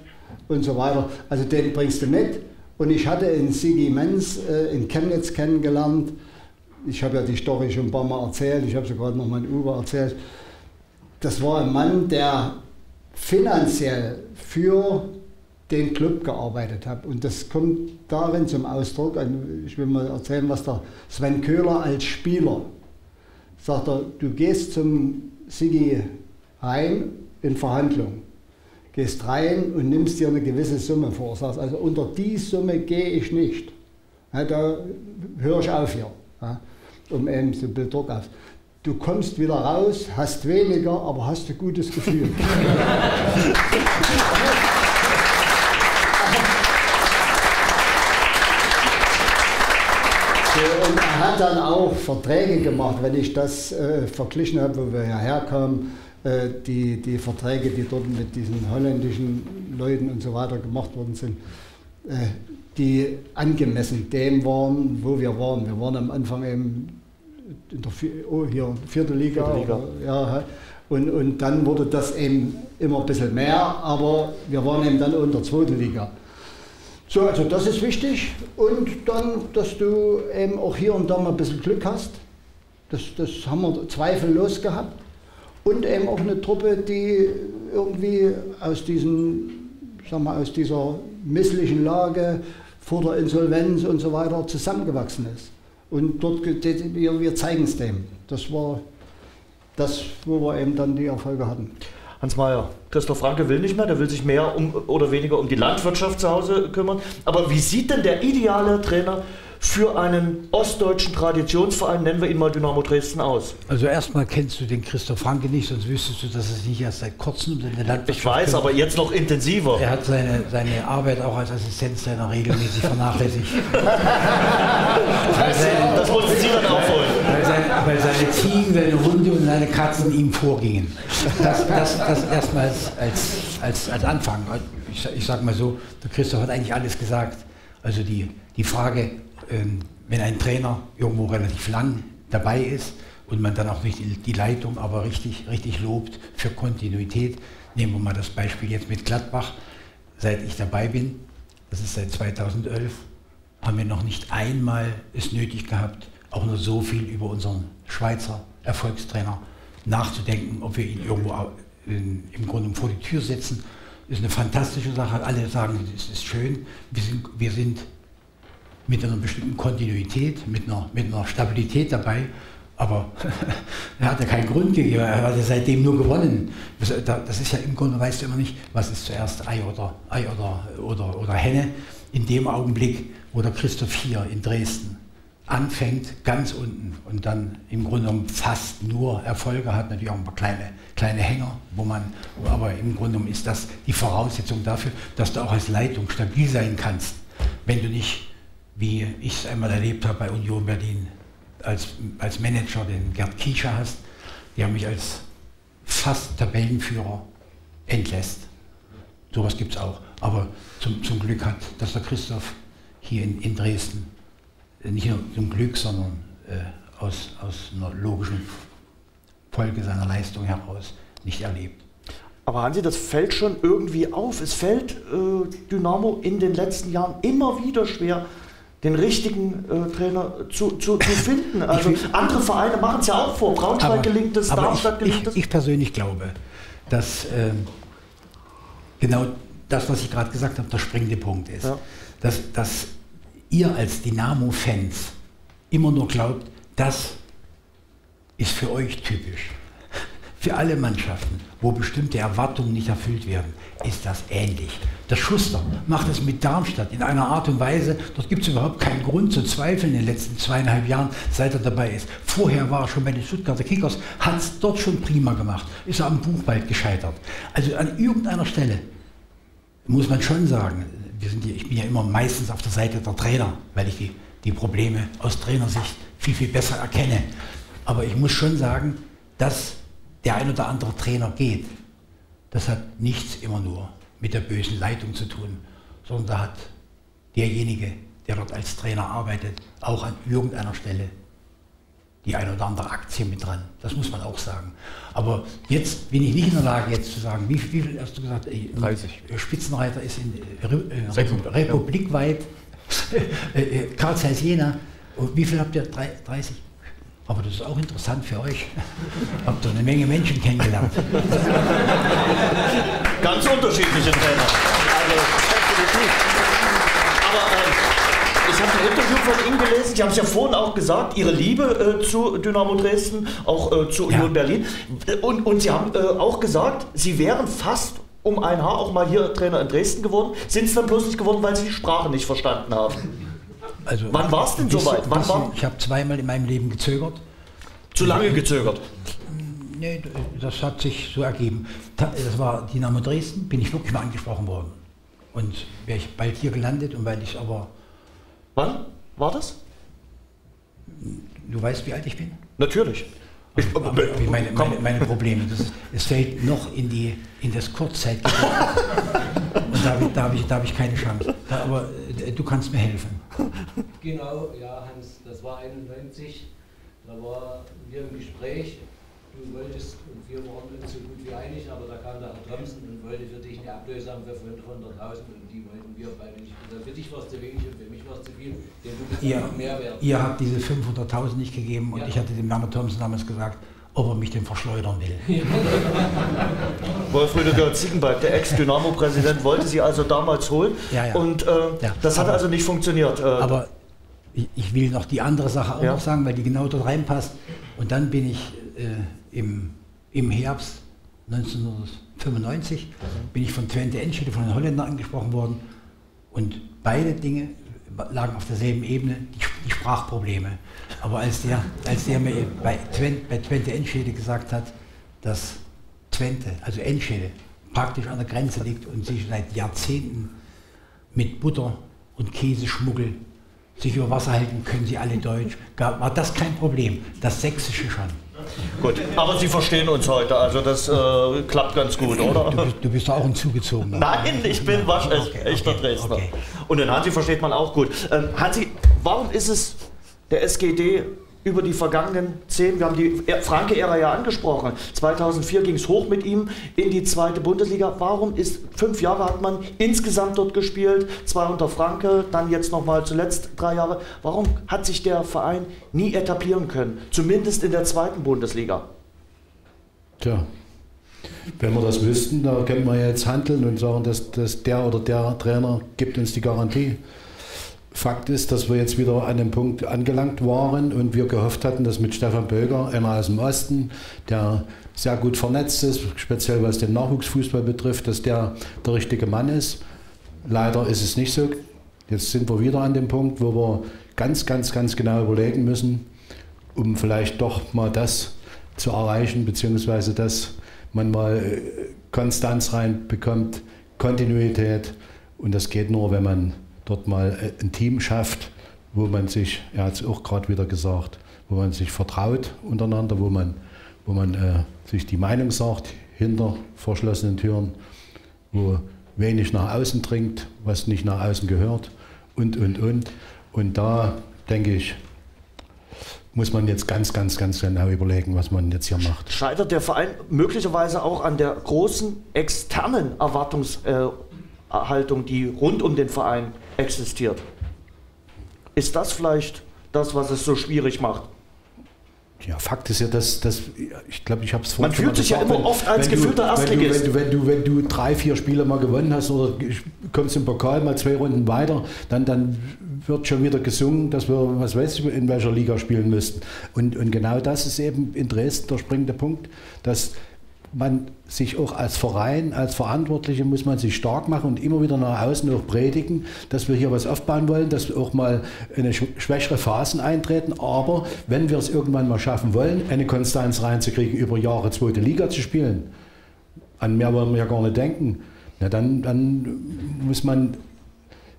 und so weiter. Also den bringst du mit. Und ich hatte in Sigi Menz äh, in Chemnitz kennengelernt. Ich habe ja die Story schon ein paar Mal erzählt. Ich habe sie gerade noch mal in Uwe erzählt. Das war ein Mann, der finanziell für den Club gearbeitet habe. Und das kommt darin zum Ausdruck, ich will mal erzählen, was der Sven Köhler als Spieler sagt, er, du gehst zum Sigi rein in Verhandlungen, gehst rein und nimmst dir eine gewisse Summe vor, sagst, also unter die Summe gehe ich nicht. Da höre ich auf hier, um eben so ein Druck auf. Du kommst wieder raus, hast weniger, aber hast ein gutes Gefühl. und er hat dann auch Verträge gemacht, wenn ich das äh, verglichen habe, wo wir hierher kamen, äh, die, die Verträge, die dort mit diesen holländischen Leuten und so weiter gemacht worden sind, äh, die angemessen dem waren, wo wir waren. Wir waren am Anfang eben in der oh, hier, vierte Liga. Vierte Liga. ja, und, und dann wurde das eben immer ein bisschen mehr, aber wir waren eben dann in der zweiten Liga. So, also das ist wichtig. Und dann, dass du eben auch hier und da mal ein bisschen Glück hast. Das, das haben wir zweifellos gehabt. Und eben auch eine Truppe, die irgendwie aus, diesen, sag mal, aus dieser misslichen Lage vor der Insolvenz und so weiter zusammengewachsen ist. Und dort, wir, wir zeigen es dem. Das war das, wo wir eben dann die Erfolge hatten. Hans Mayer, Christoph Franke will nicht mehr, der will sich mehr um, oder weniger um die Landwirtschaft zu Hause kümmern. Aber wie sieht denn der ideale Trainer für einen ostdeutschen Traditionsverein, nennen wir ihn mal Dynamo Dresden, aus? Also erstmal kennst du den Christoph Franke nicht, sonst wüsstest du, dass es nicht erst seit kurzem um seine Landwirtschaft Ich weiß, aber jetzt noch intensiver. Er hat seine, seine Arbeit auch als Assistenztrainer regelmäßig vernachlässigt. das mussten Sie dann aufholen. Weil, weil, seine Ziegen, seine Hunde und seine Katzen ihm vorgingen. Das, das, das erstmal als, als, als Anfang. Ich, ich sage mal so, der Christoph hat eigentlich alles gesagt. Also die, die Frage, ähm, wenn ein Trainer irgendwo relativ lang dabei ist und man dann auch nicht die Leitung aber richtig, richtig lobt für Kontinuität, nehmen wir mal das Beispiel jetzt mit Gladbach, seit ich dabei bin, das ist seit 2011, haben wir noch nicht einmal es nötig gehabt, auch nur so viel über unseren Schweizer Erfolgstrainer nachzudenken, ob wir ihn irgendwo im Grunde vor die Tür setzen. Ist eine fantastische Sache. Alle sagen, es ist schön. Wir sind, wir sind mit einer bestimmten Kontinuität, mit einer, mit einer Stabilität dabei. Aber er hat ja keinen Grund gegeben, er hat ja seitdem nur gewonnen. Das ist ja im Grunde, weißt du immer nicht, was ist zuerst Ei oder, Ei oder, oder, oder Henne. In dem Augenblick, wo der Christoph hier in Dresden anfängt, ganz unten und dann im Grunde genommen fast nur Erfolge hat, natürlich auch ein paar kleine, kleine Hänger, wo man, aber im Grunde genommen ist das die Voraussetzung dafür, dass du auch als Leitung stabil sein kannst. Wenn du nicht wie ich es einmal erlebt habe bei Union Berlin, als, als Manager den Gerd Kiescher hast, der mich als fast Tabellenführer entlässt. Sowas gibt es auch. Aber zum, zum Glück hat das der Christoph hier in, in Dresden nicht nur zum Glück, sondern äh, aus, aus einer logischen Folge seiner Leistung heraus nicht erlebt. Aber Hansi, das fällt schon irgendwie auf. Es fällt äh, Dynamo in den letzten Jahren immer wieder schwer, den richtigen äh, Trainer zu, zu, zu finden. Also will, andere Vereine machen es ja auch vor. Braunschweig aber, gelingt es, Darmstadt gelingt es. Ich, ich, persönlich glaube, dass äh, genau das, was ich gerade gesagt habe, der springende Punkt ist. Ja. Dass, dass ihr als Dynamo-Fans immer nur glaubt, das ist für euch typisch. Für alle Mannschaften, wo bestimmte Erwartungen nicht erfüllt werden, ist das ähnlich. Der Schuster macht es mit Darmstadt in einer Art und Weise, dort gibt es überhaupt keinen Grund zu zweifeln in den letzten zweieinhalb Jahren, seit er dabei ist. Vorher war er schon bei den Stuttgarter Kickers, hat es dort schon prima gemacht, ist er am Buchwald gescheitert. Also an irgendeiner Stelle muss man schon sagen, wir sind hier, ich bin ja immer meistens auf der Seite der Trainer, weil ich die, die Probleme aus Trainersicht viel, viel besser erkenne. Aber ich muss schon sagen, dass der ein oder andere Trainer geht, das hat nichts immer nur mit der bösen Leitung zu tun, sondern da hat derjenige, der dort als Trainer arbeitet, auch an irgendeiner Stelle die ein oder andere Aktie mit dran. Das muss man auch sagen. Aber jetzt bin ich nicht in der Lage, jetzt zu sagen, wie, wie viel hast du gesagt? 30. Spitzenreiter ist in äh, Republik, republikweit, äh, äh, Karl Zeiss Jena. Und wie viel habt ihr? 30? Aber das ist auch interessant für euch. Habt ihr eine Menge Menschen kennengelernt. Ganz unterschiedliche Trainer. Also, äh, ich habe ein Interview von Ihnen gelesen. Sie haben es ja vorhin auch gesagt, Ihre Liebe äh, zu Dynamo Dresden, auch äh, zu Union ja. Berlin. Und, und Sie haben äh, auch gesagt, Sie wären fast um ein Haar auch mal hier Trainer in Dresden geworden. Sind es dann bloß nicht geworden, weil Sie die Sprache nicht verstanden haben? Also, Wann war es denn soweit? Wann war? Ich habe zweimal in meinem Leben gezögert. Zu lange gezögert? Nee, das hat sich so ergeben. Das war Dynamo Dresden, bin ich wirklich mal angesprochen worden. Und wäre ich bald hier gelandet und weil ich aber. Wann war das? Du weißt, wie alt ich bin? Natürlich. Ich, meine, meine, meine, Probleme. Ist, es fällt noch in, die, in das Kurzzeit. und da, da habe ich, hab ich keine Chance. Da, aber äh, du kannst mir helfen. Genau, ja, Hans, das war 91. Da war wir im Gespräch, du wolltest, und wir waren uns so gut wie einig, aber da kam der Herr Thompson und wollte für dich eine Ablösung für 500.000 und die wollten wir beide nicht. Also für dich war es zu wenig und für mich war es zu viel, denn du bist ihr, noch mehr wert. Ihr habt diese 500.000 nicht gegeben und Ja. ich hatte dem Herrn Thompson damals gesagt, ob er mich denn verschleudern will. Wolf Rüdiger Ziegenbalg, der Ex-Dynamo-Präsident, wollte sie also damals holen. Ja, ja. Und äh, Ja, das hat aber- also nicht funktioniert. Äh, Aber ich, ich will noch die andere Sache auch Ja. noch sagen, weil die genau dort reinpasst. Und dann bin ich äh, im, im Herbst 1995 bin ich von Twente Enschede, von den Holländern angesprochen worden. Und beide Dinge lagen auf derselben Ebene, die, die Sprachprobleme. Aber als der, als der mir bei Twente, bei Twente Enschede gesagt hat, dass Twente, also Enschede, praktisch an der Grenze liegt und sich seit Jahrzehnten mit Butter und Käseschmuggel sich über Wasser halten, können sie alle Deutsch. War das kein Problem? Das Sächsische schon. Gut, aber Sie verstehen uns heute, also das äh, klappt ganz gut, oder? Du bist, du bist auch ein Zugezogener. Nein, ich bin wasch, Okay, echter okay, Dresdner. okay. Und den Hansi versteht man auch gut. Ähm, Hansi, warum ist es der SGD über die vergangenen zehn, wir haben die Franke-Ära ja angesprochen, 2004 ging es hoch mit ihm in die zweite Bundesliga. Warum ist, fünf Jahre hat man insgesamt dort gespielt, zwei unter Franke, dann jetzt nochmal zuletzt drei Jahre. Warum hat sich der Verein nie etablieren können, zumindest in der zweiten Bundesliga? Tja, wenn wir das wüssten, da könnten wir jetzt handeln und sagen, dass, dass der oder der Trainer gibt uns die Garantie. Fakt ist, dass wir jetzt wieder an dem Punkt angelangt waren und wir gehofft hatten, dass mit Stefan Böger, einer aus dem Osten, der sehr gut vernetzt ist, speziell was den Nachwuchsfußball betrifft, dass der der richtige Mann ist. Leider ist es nicht so. Jetzt sind wir wieder an dem Punkt, wo wir ganz, ganz, ganz genau überlegen müssen, um vielleicht doch mal das zu erreichen, beziehungsweise dass man mal äh, Konstanz reinbekommt, Kontinuität. Und das geht nur, wenn man dort mal äh, ein Team schafft, wo man sich, er hat es auch gerade wieder gesagt, wo man sich vertraut untereinander, wo man, wo man äh, sich die Meinung sagt hinter verschlossenen Türen, wo wenig nach außen dringt, was nicht nach außen gehört und, und, und. Und da denke ich, muss man jetzt ganz, ganz, ganz genau überlegen, was man jetzt hier macht. Scheitert der Verein möglicherweise auch an der großen externen Erwartungshaltung, die rund um den Verein existiert? Ist das vielleicht das, was es so schwierig macht? Ja, Fakt ist ja, dass, dass ich glaube, ich habe es Man fühlt sich ja immer oft als gefühlter Erstligist. Wenn du, wenn, du, wenn, du, wenn du drei, vier Spiele mal gewonnen hast oder kommst im Pokal mal zwei Runden weiter, dann, dann wird schon wieder gesungen, dass wir, was weiß ich, in welcher Liga spielen müssten. Und, und genau das ist eben in Dresden der springende Punkt, dass man sich auch als Verein, als Verantwortliche muss man sich stark machen und immer wieder nach außen auch predigen, dass wir hier was aufbauen wollen, dass auch mal eine sch- schwächere Phasen eintreten. Aber wenn wir es irgendwann mal schaffen wollen, eine Konstanz reinzukriegen, über Jahre zweite Liga zu spielen, an mehr wollen wir ja gar nicht denken, na dann, dann muss man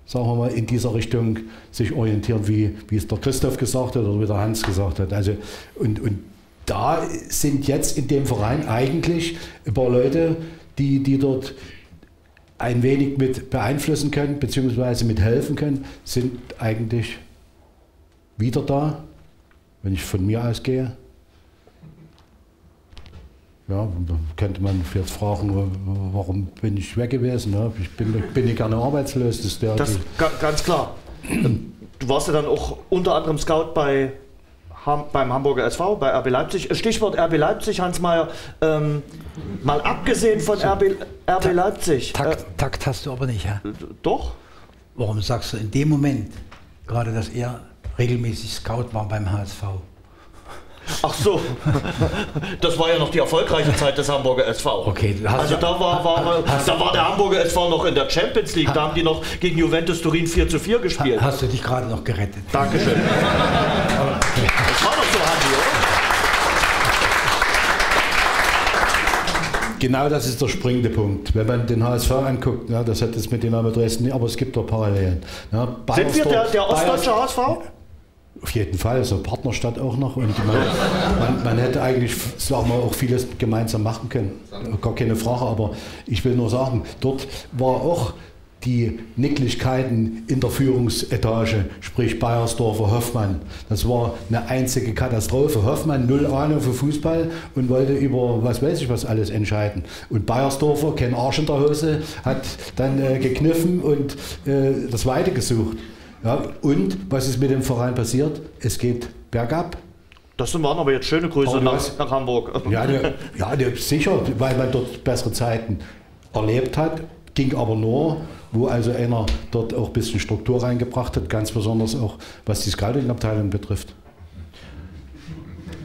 sagen wir mal, in dieser Richtung sich orientieren, wie, wie es der Christoph gesagt hat oder wie der Hans gesagt hat. Also, und, und da sind jetzt in dem Verein eigentlich ein paar Leute, die, die dort ein wenig mit beeinflussen können, beziehungsweise mit helfen können, sind eigentlich wieder da, wenn ich von mir ausgehe. Ja, da könnte man jetzt fragen, warum bin ich weg gewesen? Ne? Ich bin, bin ich gerne arbeitslos. Das Das ga, ganz klar. Du warst ja dann auch unter anderem Scout bei beim Hamburger SV, bei RB Leipzig. Stichwort RB Leipzig, Hans Mayer. Ähm, mal abgesehen von RB, RB Leipzig. Takt, Takt hast du aber nicht, ja? Äh, doch? Warum sagst du in dem Moment gerade, dass er regelmäßig Scout war beim HSV? Ach so, das war ja noch die erfolgreiche Zeit des Hamburger SV. Okay, du hast also da war, war, da war der Hamburger SV noch in der Champions League, da haben die noch gegen Juventus Turin 4 zu 4 gespielt. Hast du dich gerade noch gerettet? Dankeschön. Genau das ist der springende Punkt. Wenn man den HSV anguckt, ja, das hat jetzt mit Dynamo Dresden nicht, aber es gibt doch Parallelen. Ja, Sind wir der, der ostdeutsche HSV? Auf jeden Fall, so Partnerstadt auch noch. Und man, man, man hätte eigentlich, sagen wir, auch vieles gemeinsam machen können. Gar keine Frage, aber ich will nur sagen, dort war auch die Nicklichkeiten in der Führungsetage, sprich Bayersdorfer Hoffmann. Das war eine einzige Katastrophe. Hoffmann null Ahnung für Fußball und wollte über was weiß ich was alles entscheiden. Und Bayersdorfer, kein Arsch in der Hose, hat dann äh, gekniffen und äh, das Weite gesucht. Ja, und was ist mit dem Verein passiert? Es geht bergab. Das waren aber jetzt schöne Grüße nach, nach, Hamburg. Ja, ne, ja ne, sicher, weil man dort bessere Zeiten erlebt hat. Ging aber nur, wo also einer dort auch ein bisschen Struktur reingebracht hat, ganz besonders auch was die Scouting-Abteilung betrifft.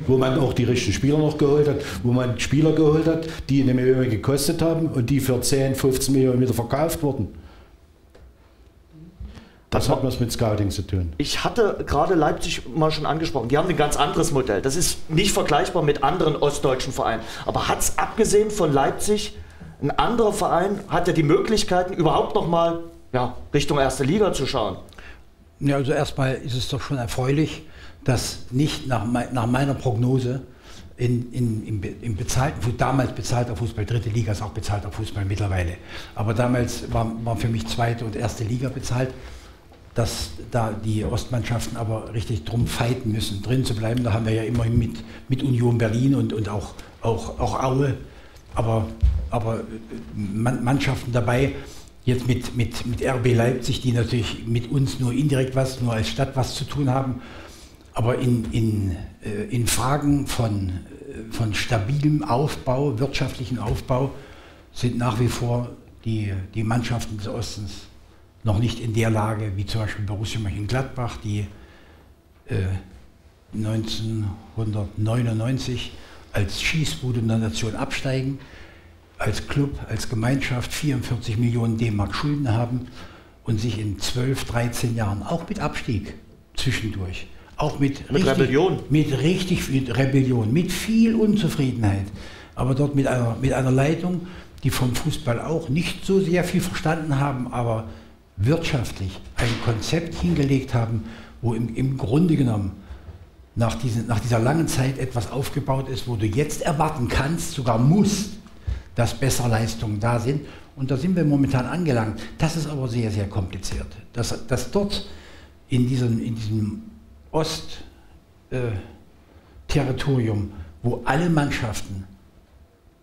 Wo man auch die richtigen Spieler noch geholt hat, wo man Spieler geholt hat, die eine Million gekostet haben und die für 10, 15 Millionen wieder verkauft wurden. Das hat was mit Scouting zu tun. Ich hatte gerade Leipzig mal schon angesprochen. Die haben ein ganz anderes Modell. Das ist nicht vergleichbar mit anderen ostdeutschen Vereinen. Aber hat es abgesehen von Leipzig ein anderer Verein, hat er die Möglichkeiten, überhaupt noch mal ja, Richtung erste Liga zu schauen? Ja, also erstmal ist es doch schon erfreulich, dass nicht nach, nach meiner Prognose in, in, im, im bezahlten, damals bezahlter Fußball, dritte Liga ist auch bezahlter Fußball mittlerweile, aber damals war, war für mich zweite und erste Liga bezahlt, dass da die Ostmannschaften aber richtig drum fighten müssen, drin zu bleiben. Da haben wir ja immerhin mit, mit Union Berlin und, und auch, auch, auch Aue, aber, aber Mannschaften dabei, jetzt mit, mit, mit RB Leipzig, die natürlich mit uns nur indirekt was, nur als Stadt was zu tun haben. Aber in, in, äh, in Fragen von, äh, von stabilem Aufbau, wirtschaftlichen Aufbau, sind nach wie vor die, die Mannschaften des Ostens noch nicht in der Lage, wie zum Beispiel Borussia Mönchengladbach, die äh, 1999 als Schießbude in der Nation absteigen, als Club, als Gemeinschaft 44 Millionen D-Mark Schulden haben und sich in 12, 13 Jahren auch mit Abstieg zwischendurch, auch mit, mit richtig, Rebellion, mit richtig viel Rebellion, mit viel Unzufriedenheit, aber dort mit einer, mit einer Leitung, die vom Fußball auch nicht so sehr viel verstanden haben, aber wirtschaftlich ein Konzept hingelegt haben, wo im, im Grunde genommen nach, diesen, nach dieser langen Zeit etwas aufgebaut ist, wo du jetzt erwarten kannst, sogar musst, dass bessere Leistungen da sind. Und da sind wir momentan angelangt. Das ist aber sehr, sehr kompliziert. Dass, dass dort in diesem, in diesem Ost-Territorium, äh, wo alle Mannschaften,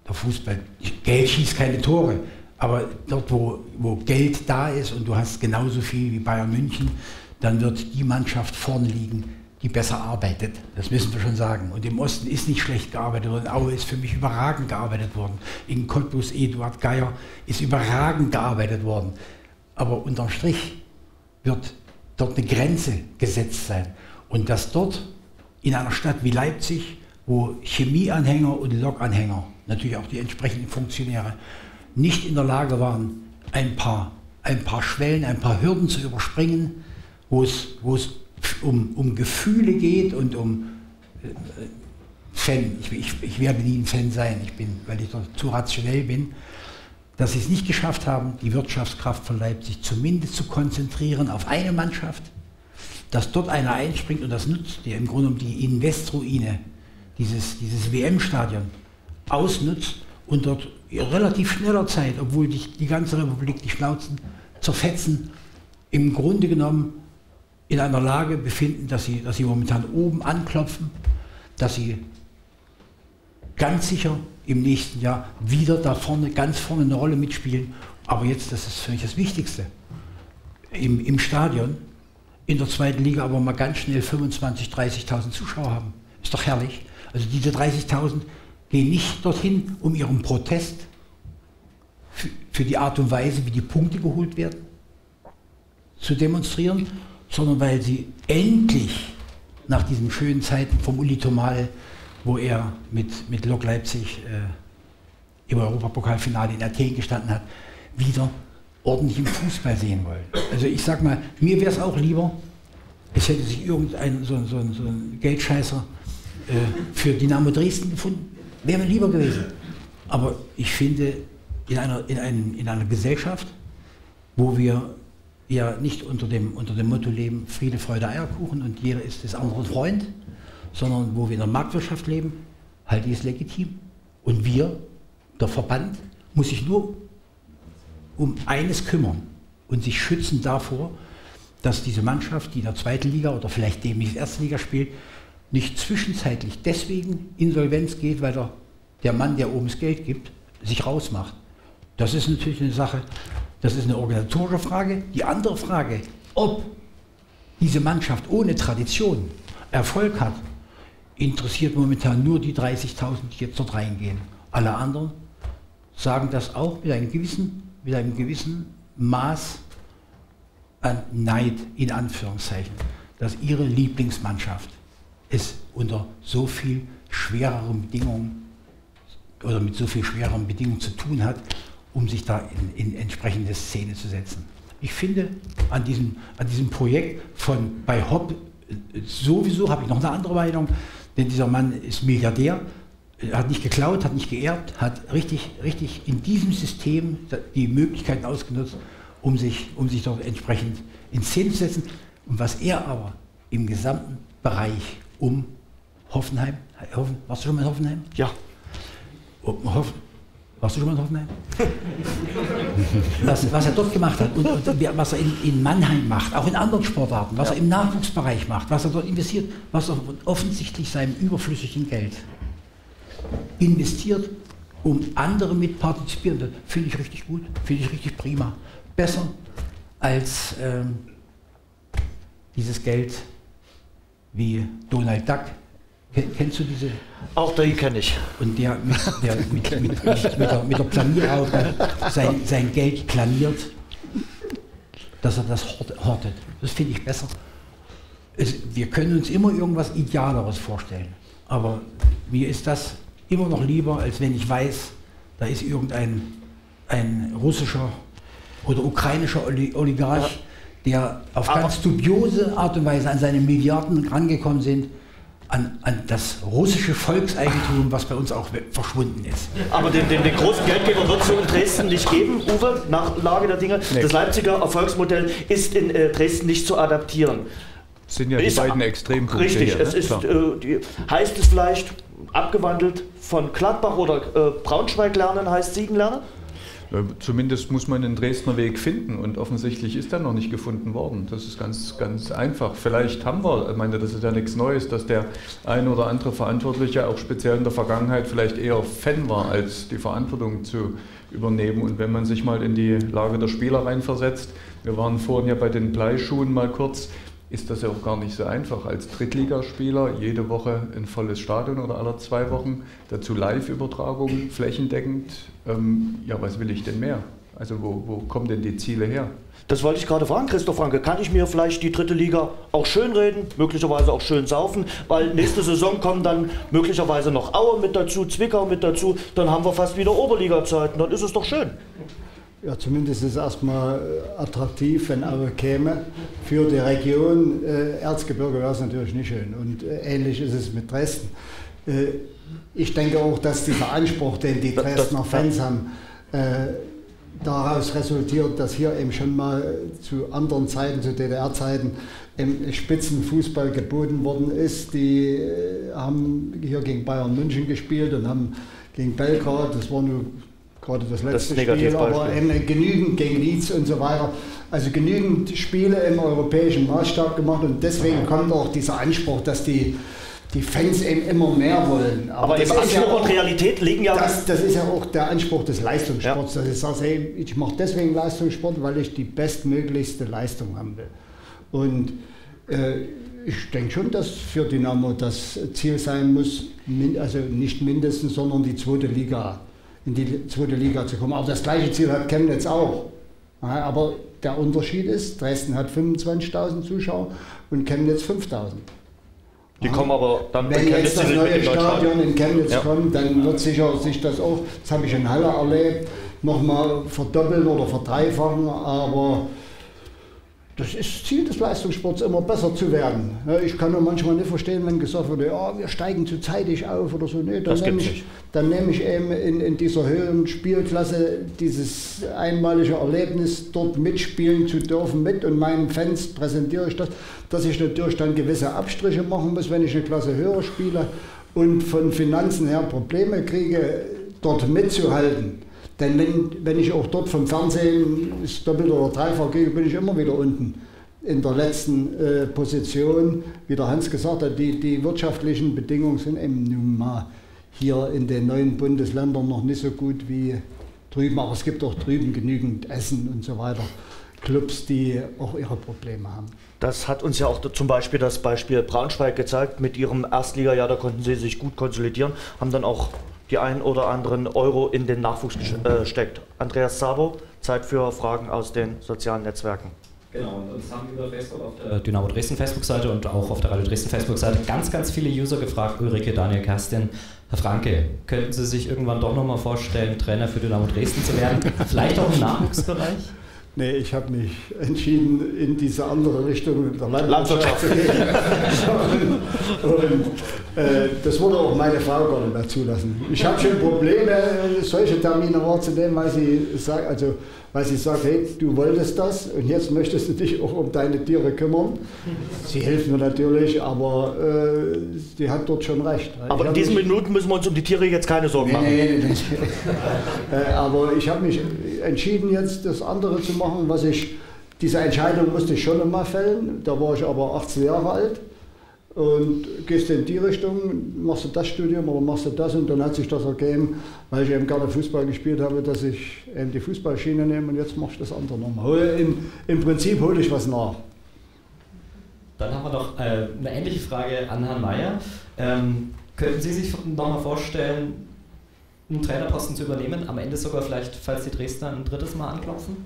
der Fußball, Geld schießt keine Tore, aber dort, wo, wo Geld da ist und du hast genauso viel wie Bayern München, dann wird die Mannschaft vorne liegen, die besser arbeitet. Das müssen wir schon sagen. Und im Osten ist nicht schlecht gearbeitet worden. Aue ist für mich überragend gearbeitet worden. In Cottbus Eduard Geier ist überragend gearbeitet worden. Aber unterm Strich wird dort eine Grenze gesetzt sein. Und dass dort in einer Stadt wie Leipzig, wo Chemieanhänger und Lokanhänger, natürlich auch die entsprechenden Funktionäre, nicht in der Lage waren, ein paar, ein paar Schwellen, ein paar Hürden zu überspringen, wo es, wo es um, um Gefühle geht und um äh, Fan. Ich, ich, ich, werde nie ein Fan sein, ich bin, weil ich zu rationell bin, dass sie es nicht geschafft haben, die Wirtschaftskraft von Leipzig zumindest zu konzentrieren auf eine Mannschaft, dass dort einer einspringt und das nutzt, der im Grunde die Investroine, dieses, dieses WM-Stadion ausnutzt und dort relativ schneller Zeit, obwohl die, die ganze Republik die Schnauzen zerfetzen, im Grunde genommen in einer Lage befinden, dass sie, dass sie momentan oben anklopfen, dass sie ganz sicher im nächsten Jahr wieder da vorne, ganz vorne eine Rolle mitspielen. Aber jetzt, das ist für mich das Wichtigste, im, im Stadion, in der zweiten Liga aber mal ganz schnell 25.000, 30.000 Zuschauer haben. Ist doch herrlich. Also diese 30.000 gehen nicht dorthin, um ihren Protest für, für die Art und Weise, wie die Punkte geholt werden, zu demonstrieren, sondern weil sie endlich nach diesen schönen Zeiten vom Uli Tomal, wo er mit, mit Lok Leipzig äh, im Europapokalfinale in Athen gestanden hat, wieder ordentlich im Fußball sehen wollen. Also ich sag mal, mir wäre es auch lieber, es hätte sich irgendein so, so, so ein Geldscheißer äh, für Dynamo Dresden gefunden, Wäre mir lieber gewesen. Aber ich finde, in einer, in, einem, in einer Gesellschaft, wo wir ja nicht unter dem, unter dem Motto leben, Friede, Freude, Eierkuchen und jeder ist des anderen Freund, sondern wo wir in der Marktwirtschaft leben, halte ich es legitim. Und wir, der Verband, muss sich nur um eines kümmern. und sich schützen davor, dass diese Mannschaft, die in der zweiten Liga oder vielleicht demnächst erste Liga spielt, nicht zwischenzeitlich deswegen Insolvenz geht, weil der, der Mann, der oben das Geld gibt, sich rausmacht. Das ist natürlich eine Sache, das ist eine organisatorische Frage. Die andere Frage, ob diese Mannschaft ohne Tradition Erfolg hat, interessiert momentan nur die 30.000, die jetzt dort reingehen. Alle anderen sagen das auch mit einem gewissen, mit einem gewissen Maß an Neid, in Anführungszeichen, dass ihre Lieblingsmannschaft es unter so viel schwereren Bedingungen oder mit so viel schwereren Bedingungen zu tun hat, um sich da in, in entsprechende Szene zu setzen. Ich finde an diesem, an diesem Projekt von bei Hopp sowieso habe ich noch eine andere Meinung, denn dieser Mann ist Milliardär, hat nicht geklaut, hat nicht geerbt, hat richtig, richtig in diesem System die Möglichkeiten ausgenutzt, um sich, um sich dort entsprechend in Szene zu setzen. Und was er aber im gesamten Bereich um Hoffenheim, Hoffen, warst du schon mal in Hoffenheim? Ja. Um Hoffen, warst du schon mal in Hoffenheim? was, was, er dort gemacht hat und, und was er in, in, Mannheim macht, auch in anderen Sportarten, was ja. er im Nachwuchsbereich macht, was er dort investiert, was er offensichtlich seinem überflüssigen Geld investiert, um andere mit partizipieren. Finde ich richtig gut, finde ich richtig prima. Besser als ähm, dieses Geld wie Donald Duck. Kennst du diese? Auch die kenne ich. Und der mit, der mit, mit, mit, mit der, mit der Planierhaube sein, sein Geld planiert, dass er das hortet. Das finde ich besser. Es, wir können uns immer irgendwas Idealeres vorstellen. Aber mir ist das immer noch lieber, als wenn ich weiß, da ist irgendein ein russischer oder ukrainischer Oligarch, der auf ganz dubiose Art und Weise an seine Milliarden rangekommen sind, an, an, das russische Volkseigentum, was bei uns auch verschwunden ist. Aber den, den, den großen Geldgeber wird es so in Dresden nicht geben, Uwe, nach Lage der Dinge. Nee. Das Leipziger Erfolgsmodell ist in äh, Dresden nicht zu adaptieren. Das sind ja die ist beiden Extrempunkte. Richtig, hier, ne? es ist, äh, die, heißt es vielleicht abgewandelt von Gladbach oder äh, Braunschweig lernen, heißt Siegen lernen? Zumindest muss man den Dresdner Weg finden und offensichtlich ist er noch nicht gefunden worden. Das ist ganz, ganz einfach. Vielleicht haben wir, ich meine, das ist ja nichts Neues, dass der ein oder andere Verantwortliche auch speziell in der Vergangenheit vielleicht eher Fan war, als die Verantwortung zu übernehmen. Und wenn man sich mal in die Lage der Spieler reinversetzt, wir waren vorhin ja bei den Bleischuhen mal kurz, ist das ja auch gar nicht so einfach. Als Drittligaspieler jede Woche ein volles Stadion oder alle zwei Wochen, dazu Live-Übertragung, flächendeckend. Ähm, ja, was will ich denn mehr? Also wo, wo kommen denn die Ziele her? Das wollte ich gerade fragen, Christoph Franke. Kann ich mir vielleicht die dritte Liga auch schön reden, möglicherweise auch schön saufen? Weil nächste Saison kommen dann möglicherweise noch Aue mit dazu, Zwickau mit dazu. Dann haben wir fast wieder Oberliga-Zeiten. Dann ist es doch schön. Ja, zumindest ist es erstmal äh, attraktiv, wenn Aue käme. Für die Region äh, Erzgebirge wäre es natürlich nicht schön. Und äh, ähnlich ist es mit Dresden. Äh, ich denke auch, dass dieser Anspruch, den die Dresdner Fans haben, äh, daraus resultiert, dass hier eben schon mal zu anderen Zeiten, zu DDR-Zeiten, Spitzenfußball geboten worden ist. Die äh, haben hier gegen Bayern München gespielt und haben gegen Belgrad, das war nur gerade das letzte das Spiel, aber eben genügend gegen Leeds und so weiter. Also genügend Spiele im europäischen Maßstab gemacht und deswegen kommt auch dieser Anspruch, dass die, die Fans eben immer mehr wollen. Aber, aber das ist ja und Realität liegen ja... Das, das, ist ja auch der Anspruch des Leistungssports. Ja. Dass ich sage, hey, ich mache deswegen Leistungssport, weil ich die bestmöglichste Leistung haben will. Und äh, ich denke schon, dass für Dynamo das Ziel sein muss, also nicht mindestens, sondern die zweite Liga in die zweite Liga zu kommen. Aber das gleiche Ziel hat Chemnitz auch. Aber der Unterschied ist, Dresden hat 25.000 Zuschauer und Chemnitz 5.000. Die kommen aber dann Wenn jetzt das neue Stadion in Chemnitz ja. kommt, dann wird sicher sich das auch, das habe ich in Halle erlebt, nochmal verdoppeln oder verdreifachen, aber das ist Ziel des Leistungssports, immer besser zu werden. Ich kann nur manchmal nicht verstehen, wenn gesagt wird, ja, wir steigen zu zeitig auf oder so. Nee, dann nehme ich, dann nehme ich eben in, in dieser höheren Spielklasse dieses einmalige Erlebnis, dort mitspielen zu dürfen mit und meinen Fans präsentiere ich das, dass ich natürlich dann gewisse Abstriche machen muss, wenn ich eine Klasse höher spiele und von Finanzen her Probleme kriege, dort mitzuhalten Denn wenn, wenn ich auch dort vom Fernsehen ist doppelt oder dreifach gehe, bin ich immer wieder unten in der letzten äh, Position. Wie der Hans gesagt hat, die, die wirtschaftlichen Bedingungen sind eben nun mal hier in den neuen Bundesländern noch nicht so gut wie drüben. Aber es gibt auch drüben genügend Essen und so weiter. Clubs, die auch ihre Probleme haben. Das hat uns ja auch zum Beispiel das Beispiel Braunschweig gezeigt. Mit ihrem Erstliga-Jahr, da konnten sie sich gut konsolidieren, haben dann auch die ein oder anderen Euro in den Nachwuchs äh, gesteckt. Andreas Sabo, Zeit für Fragen aus den sozialen Netzwerken. Genau, und uns haben über Facebook auf der Dynamo Dresden Facebook-Seite und auch auf der Radio Dresden Facebook-Seite ganz, ganz viele User gefragt, Ulrike, Daniel, Kerstin, Herr Franke, könnten Sie sich irgendwann doch nochmal vorstellen, Trainer für Dynamo Dresden zu werden? Vielleicht auch im Nachwuchsbereich? Nee, ich habe mich entschieden, in diese andere Richtung der Landwirtschaft zu gehen. und, und äh, das würde auch meine Frau gar nicht mehr zulassen. Ich habe schon Probleme, solche Termine wahrzunehmen, weil sie sagt, also weil sie sagt, hey, du wolltest das und jetzt möchtest du dich auch um deine Tiere kümmern. Sie hilft mir natürlich, aber äh, sie hat dort schon recht. Aber in diesen Minuten müssen wir uns um die Tiere jetzt keine Sorgen machen. Nee, nee, nee. äh, aber ich habe mich entschieden, jetzt das andere zu machen, was ich, diese Entscheidung musste ich schon einmal fällen. Da war ich aber 18 Jahre alt und gehst in die Richtung, machst du das Studium oder machst du das und dann hat sich das ergeben, weil ich eben gerne Fußball gespielt habe, dass ich eben die Fußballschiene nehme und jetzt machst du das andere nochmal. Im, Im Prinzip hole ich was nach. Dann haben wir noch äh, eine ähnliche Frage an Herrn Mayer. Ähm, könnten Sie sich nochmal vorstellen, einen Trainerposten zu übernehmen, am Ende sogar vielleicht, falls die Dresdner ein drittes Mal anklopfen?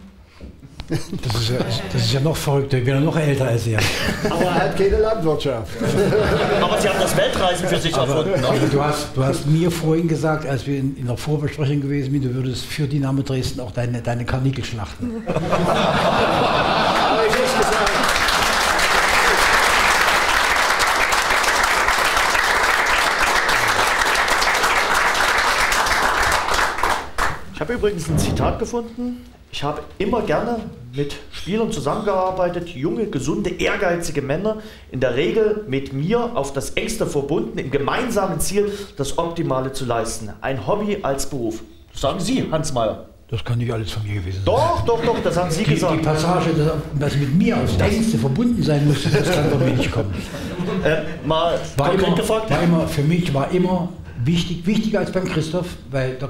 Das ist, ja, das ist ja noch verrückter, ich bin ja noch älter als er. Aber er hat keine Landwirtschaft. Aber Sie haben das Weltreisen für sich aber, erfunden. Ne? Du hast, du hast mir vorhin gesagt, als wir in, in der Vorbesprechung gewesen sind, du würdest für Dynamo Dresden auch deine, deine Karnickel schlachten. Ich habe übrigens ein Zitat gefunden ich habe immer gerne mit Spielern zusammengearbeitet, junge, gesunde, ehrgeizige Männer, in der Regel mit mir auf das engste verbunden, im gemeinsamen Ziel, das Optimale zu leisten. Ein Hobby als Beruf. Das sagen Sie, Hans Mayer. Das kann nicht alles von mir gewesen sein. Doch, doch, doch, das haben Sie die, gesagt. Die Passage, dass, mit mir aufs engste verbunden sein muss, das kann von mir nicht kommen. Äh, mal war immer, gefragt. War immer, für mich war immer wichtig, wichtiger als beim Christoph, weil der,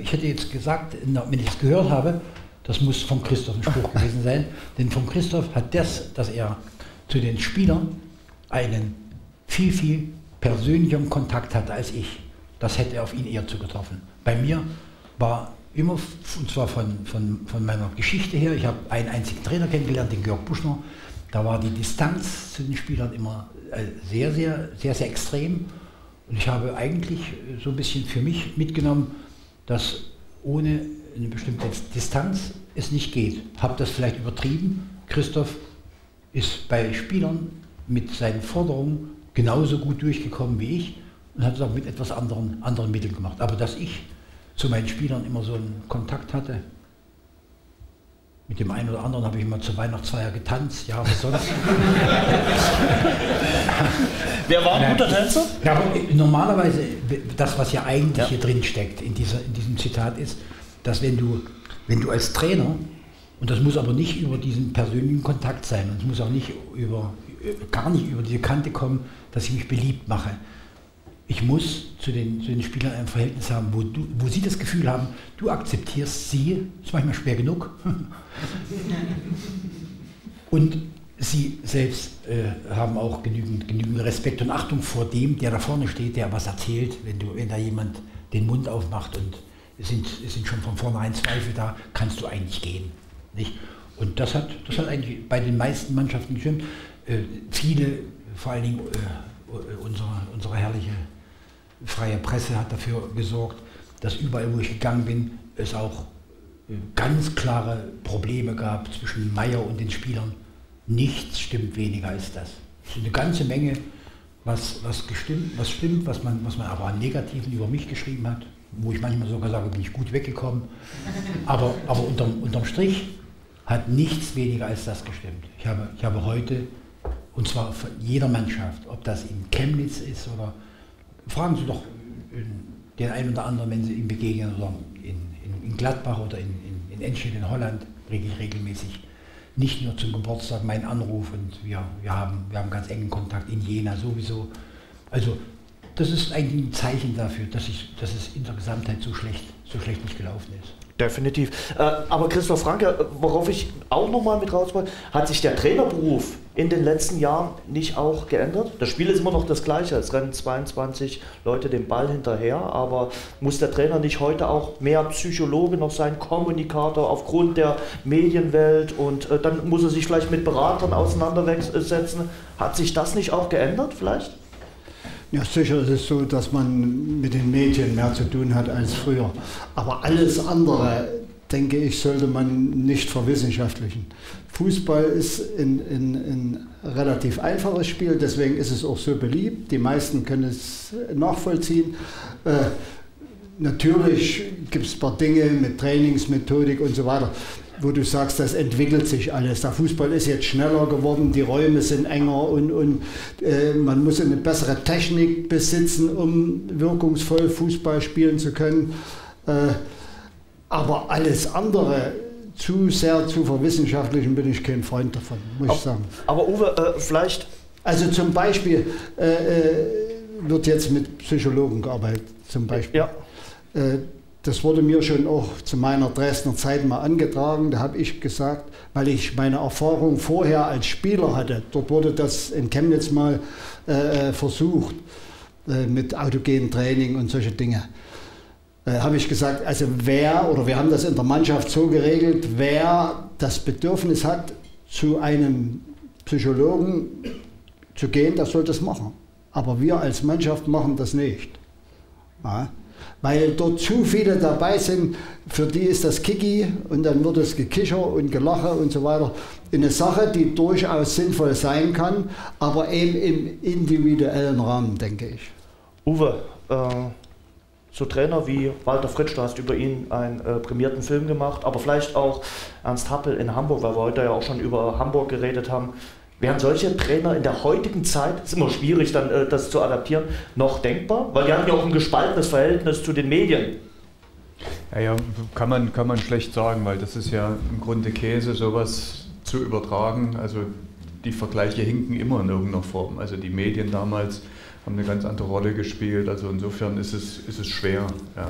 ich hätte jetzt gesagt, wenn ich es gehört habe, das muss von Christoph ein Spruch gewesen sein. Denn von Christoph hat das, dass er zu den Spielern einen viel, viel persönlicheren Kontakt hatte als ich. Das hätte er auf ihn eher zugetroffen. Bei mir war immer, und zwar von, von, von meiner Geschichte her, ich habe einen einzigen Trainer kennengelernt, den Georg Buschner. Da war die Distanz zu den Spielern immer äh, sehr, sehr, sehr, sehr extrem. Und ich habe eigentlich so ein bisschen für mich mitgenommen, dass ohne eine bestimmte Distanz es nicht geht. Habe das vielleicht übertrieben? Christoph ist bei Spielern mit seinen Forderungen genauso gut durchgekommen wie ich und hat es auch mit etwas anderen, anderen Mitteln gemacht. Aber dass ich zu meinen Spielern immer so einen Kontakt hatte, mit dem einen oder anderen habe ich immer zur Weihnachtsfeier getanzt, ja, was sonst. Wer war ein guter Tänzer? Ja, normalerweise, das, was ja eigentlich ja. hier drin steckt in, dieser, in diesem Zitat ist, dass wenn du, wenn du als Trainer, und das muss aber nicht über diesen persönlichen Kontakt sein, und es muss auch nicht über, gar nicht über diese Kante kommen, dass ich mich beliebt mache. Ich muss zu den, zu den Spielern ein Verhältnis haben, wo, du, wo sie das Gefühl haben, du akzeptierst sie, ist manchmal schwer genug, und sie selbst äh, haben auch genügend, genügend Respekt und Achtung vor dem, der da vorne steht, der was erzählt, wenn, du, wenn da jemand den Mund aufmacht und es sind, sind schon von vornherein Zweifel da, kannst du eigentlich gehen. Nicht? Und das hat, das hat eigentlich bei den meisten Mannschaften gestimmt. Äh, viele, vor allen Dingen äh, unsere, unsere herrliche freie Presse hat dafür gesorgt, dass überall, wo ich gegangen bin, es auch äh, ganz klare Probleme gab zwischen Meier und den Spielern. Nichts stimmt weniger als das. Es ist eine ganze Menge, was, was, gestimmt, was stimmt, was man, was man aber an Negativen über mich geschrieben hat wo ich manchmal sogar sage, bin ich gut weggekommen. Aber, aber unterm, unterm Strich hat nichts weniger als das gestimmt. Ich habe, ich habe heute, und zwar von jeder Mannschaft, ob das in Chemnitz ist oder fragen Sie doch den einen oder anderen, wenn Sie ihm begegnen, oder in, in in Gladbach oder in, in, in Enschede in Holland kriege ich regelmäßig nicht nur zum Geburtstag meinen Anruf und wir, wir, haben, wir haben ganz engen Kontakt in Jena sowieso. Also das ist eigentlich ein Zeichen dafür, dass, ich, dass es in der Gesamtheit so schlecht, so schlecht nicht gelaufen ist. Definitiv. Äh, aber Christoph Franke, worauf ich auch nochmal mit raus wollte, hat sich der Trainerberuf in den letzten Jahren nicht auch geändert? Das Spiel ist immer noch das gleiche. Es rennen 22 Leute den Ball hinterher, aber muss der Trainer nicht heute auch mehr Psychologe noch sein, Kommunikator aufgrund der Medienwelt und äh, dann muss er sich vielleicht mit Beratern auseinandersetzen? Hat sich das nicht auch geändert vielleicht? Ja, sicher ist es so, dass man mit den Medien mehr zu tun hat als früher. Aber alles andere, denke ich, sollte man nicht verwissenschaftlichen. Fußball ist ein, ein, ein relativ einfaches Spiel, deswegen ist es auch so beliebt. Die meisten können es nachvollziehen. Äh, natürlich gibt es ein paar Dinge mit Trainingsmethodik und so weiter wo du sagst, das entwickelt sich alles. Der Fußball ist jetzt schneller geworden, die Räume sind enger und, und äh, man muss eine bessere Technik besitzen, um wirkungsvoll Fußball spielen zu können. Äh, aber alles andere, zu sehr zu verwissenschaftlichen, bin ich kein Freund davon, muss aber, ich sagen. Aber Uwe, äh, vielleicht. Also zum Beispiel äh, äh, wird jetzt mit Psychologen gearbeitet, zum Beispiel. Ja. Das wurde mir schon auch zu meiner Dresdner Zeit mal angetragen. Da habe ich gesagt, weil ich meine Erfahrung vorher als Spieler hatte, dort wurde das in Chemnitz mal äh, äh versucht äh, mit autogenem Training und solche Dinge. Äh, habe ich gesagt, also wer, oder wir haben das in der Mannschaft so geregelt, wer das Bedürfnis hat, zu einem Psychologen zu gehen, der soll das machen. Aber wir als Mannschaft machen das nicht. Ja weil dort zu viele dabei sind, für die ist das Kiki und dann wird es Gekicher und Gelache und so weiter. Eine Sache, die durchaus sinnvoll sein kann, aber eben im individuellen Rahmen, denke ich. Uwe, äh, so Trainer wie Walter Fritsch, du hast über ihn einen äh, prämierten Film gemacht, aber vielleicht auch Ernst Happel in Hamburg, weil wir heute ja auch schon über Hamburg geredet haben. Wären solche Trainer in der heutigen Zeit, ist immer schwierig dann äh, das zu adaptieren, noch denkbar? Weil die haben ja auch ein gespaltenes Verhältnis zu den Medien. Ja, ja, kann man, kann man schlecht sagen, weil das ist ja im Grunde Käse, sowas zu übertragen. Also die Vergleiche hinken immer in irgendeiner Form. Also die Medien damals haben eine ganz andere Rolle gespielt. Also insofern ist es, ist es schwer. Ja.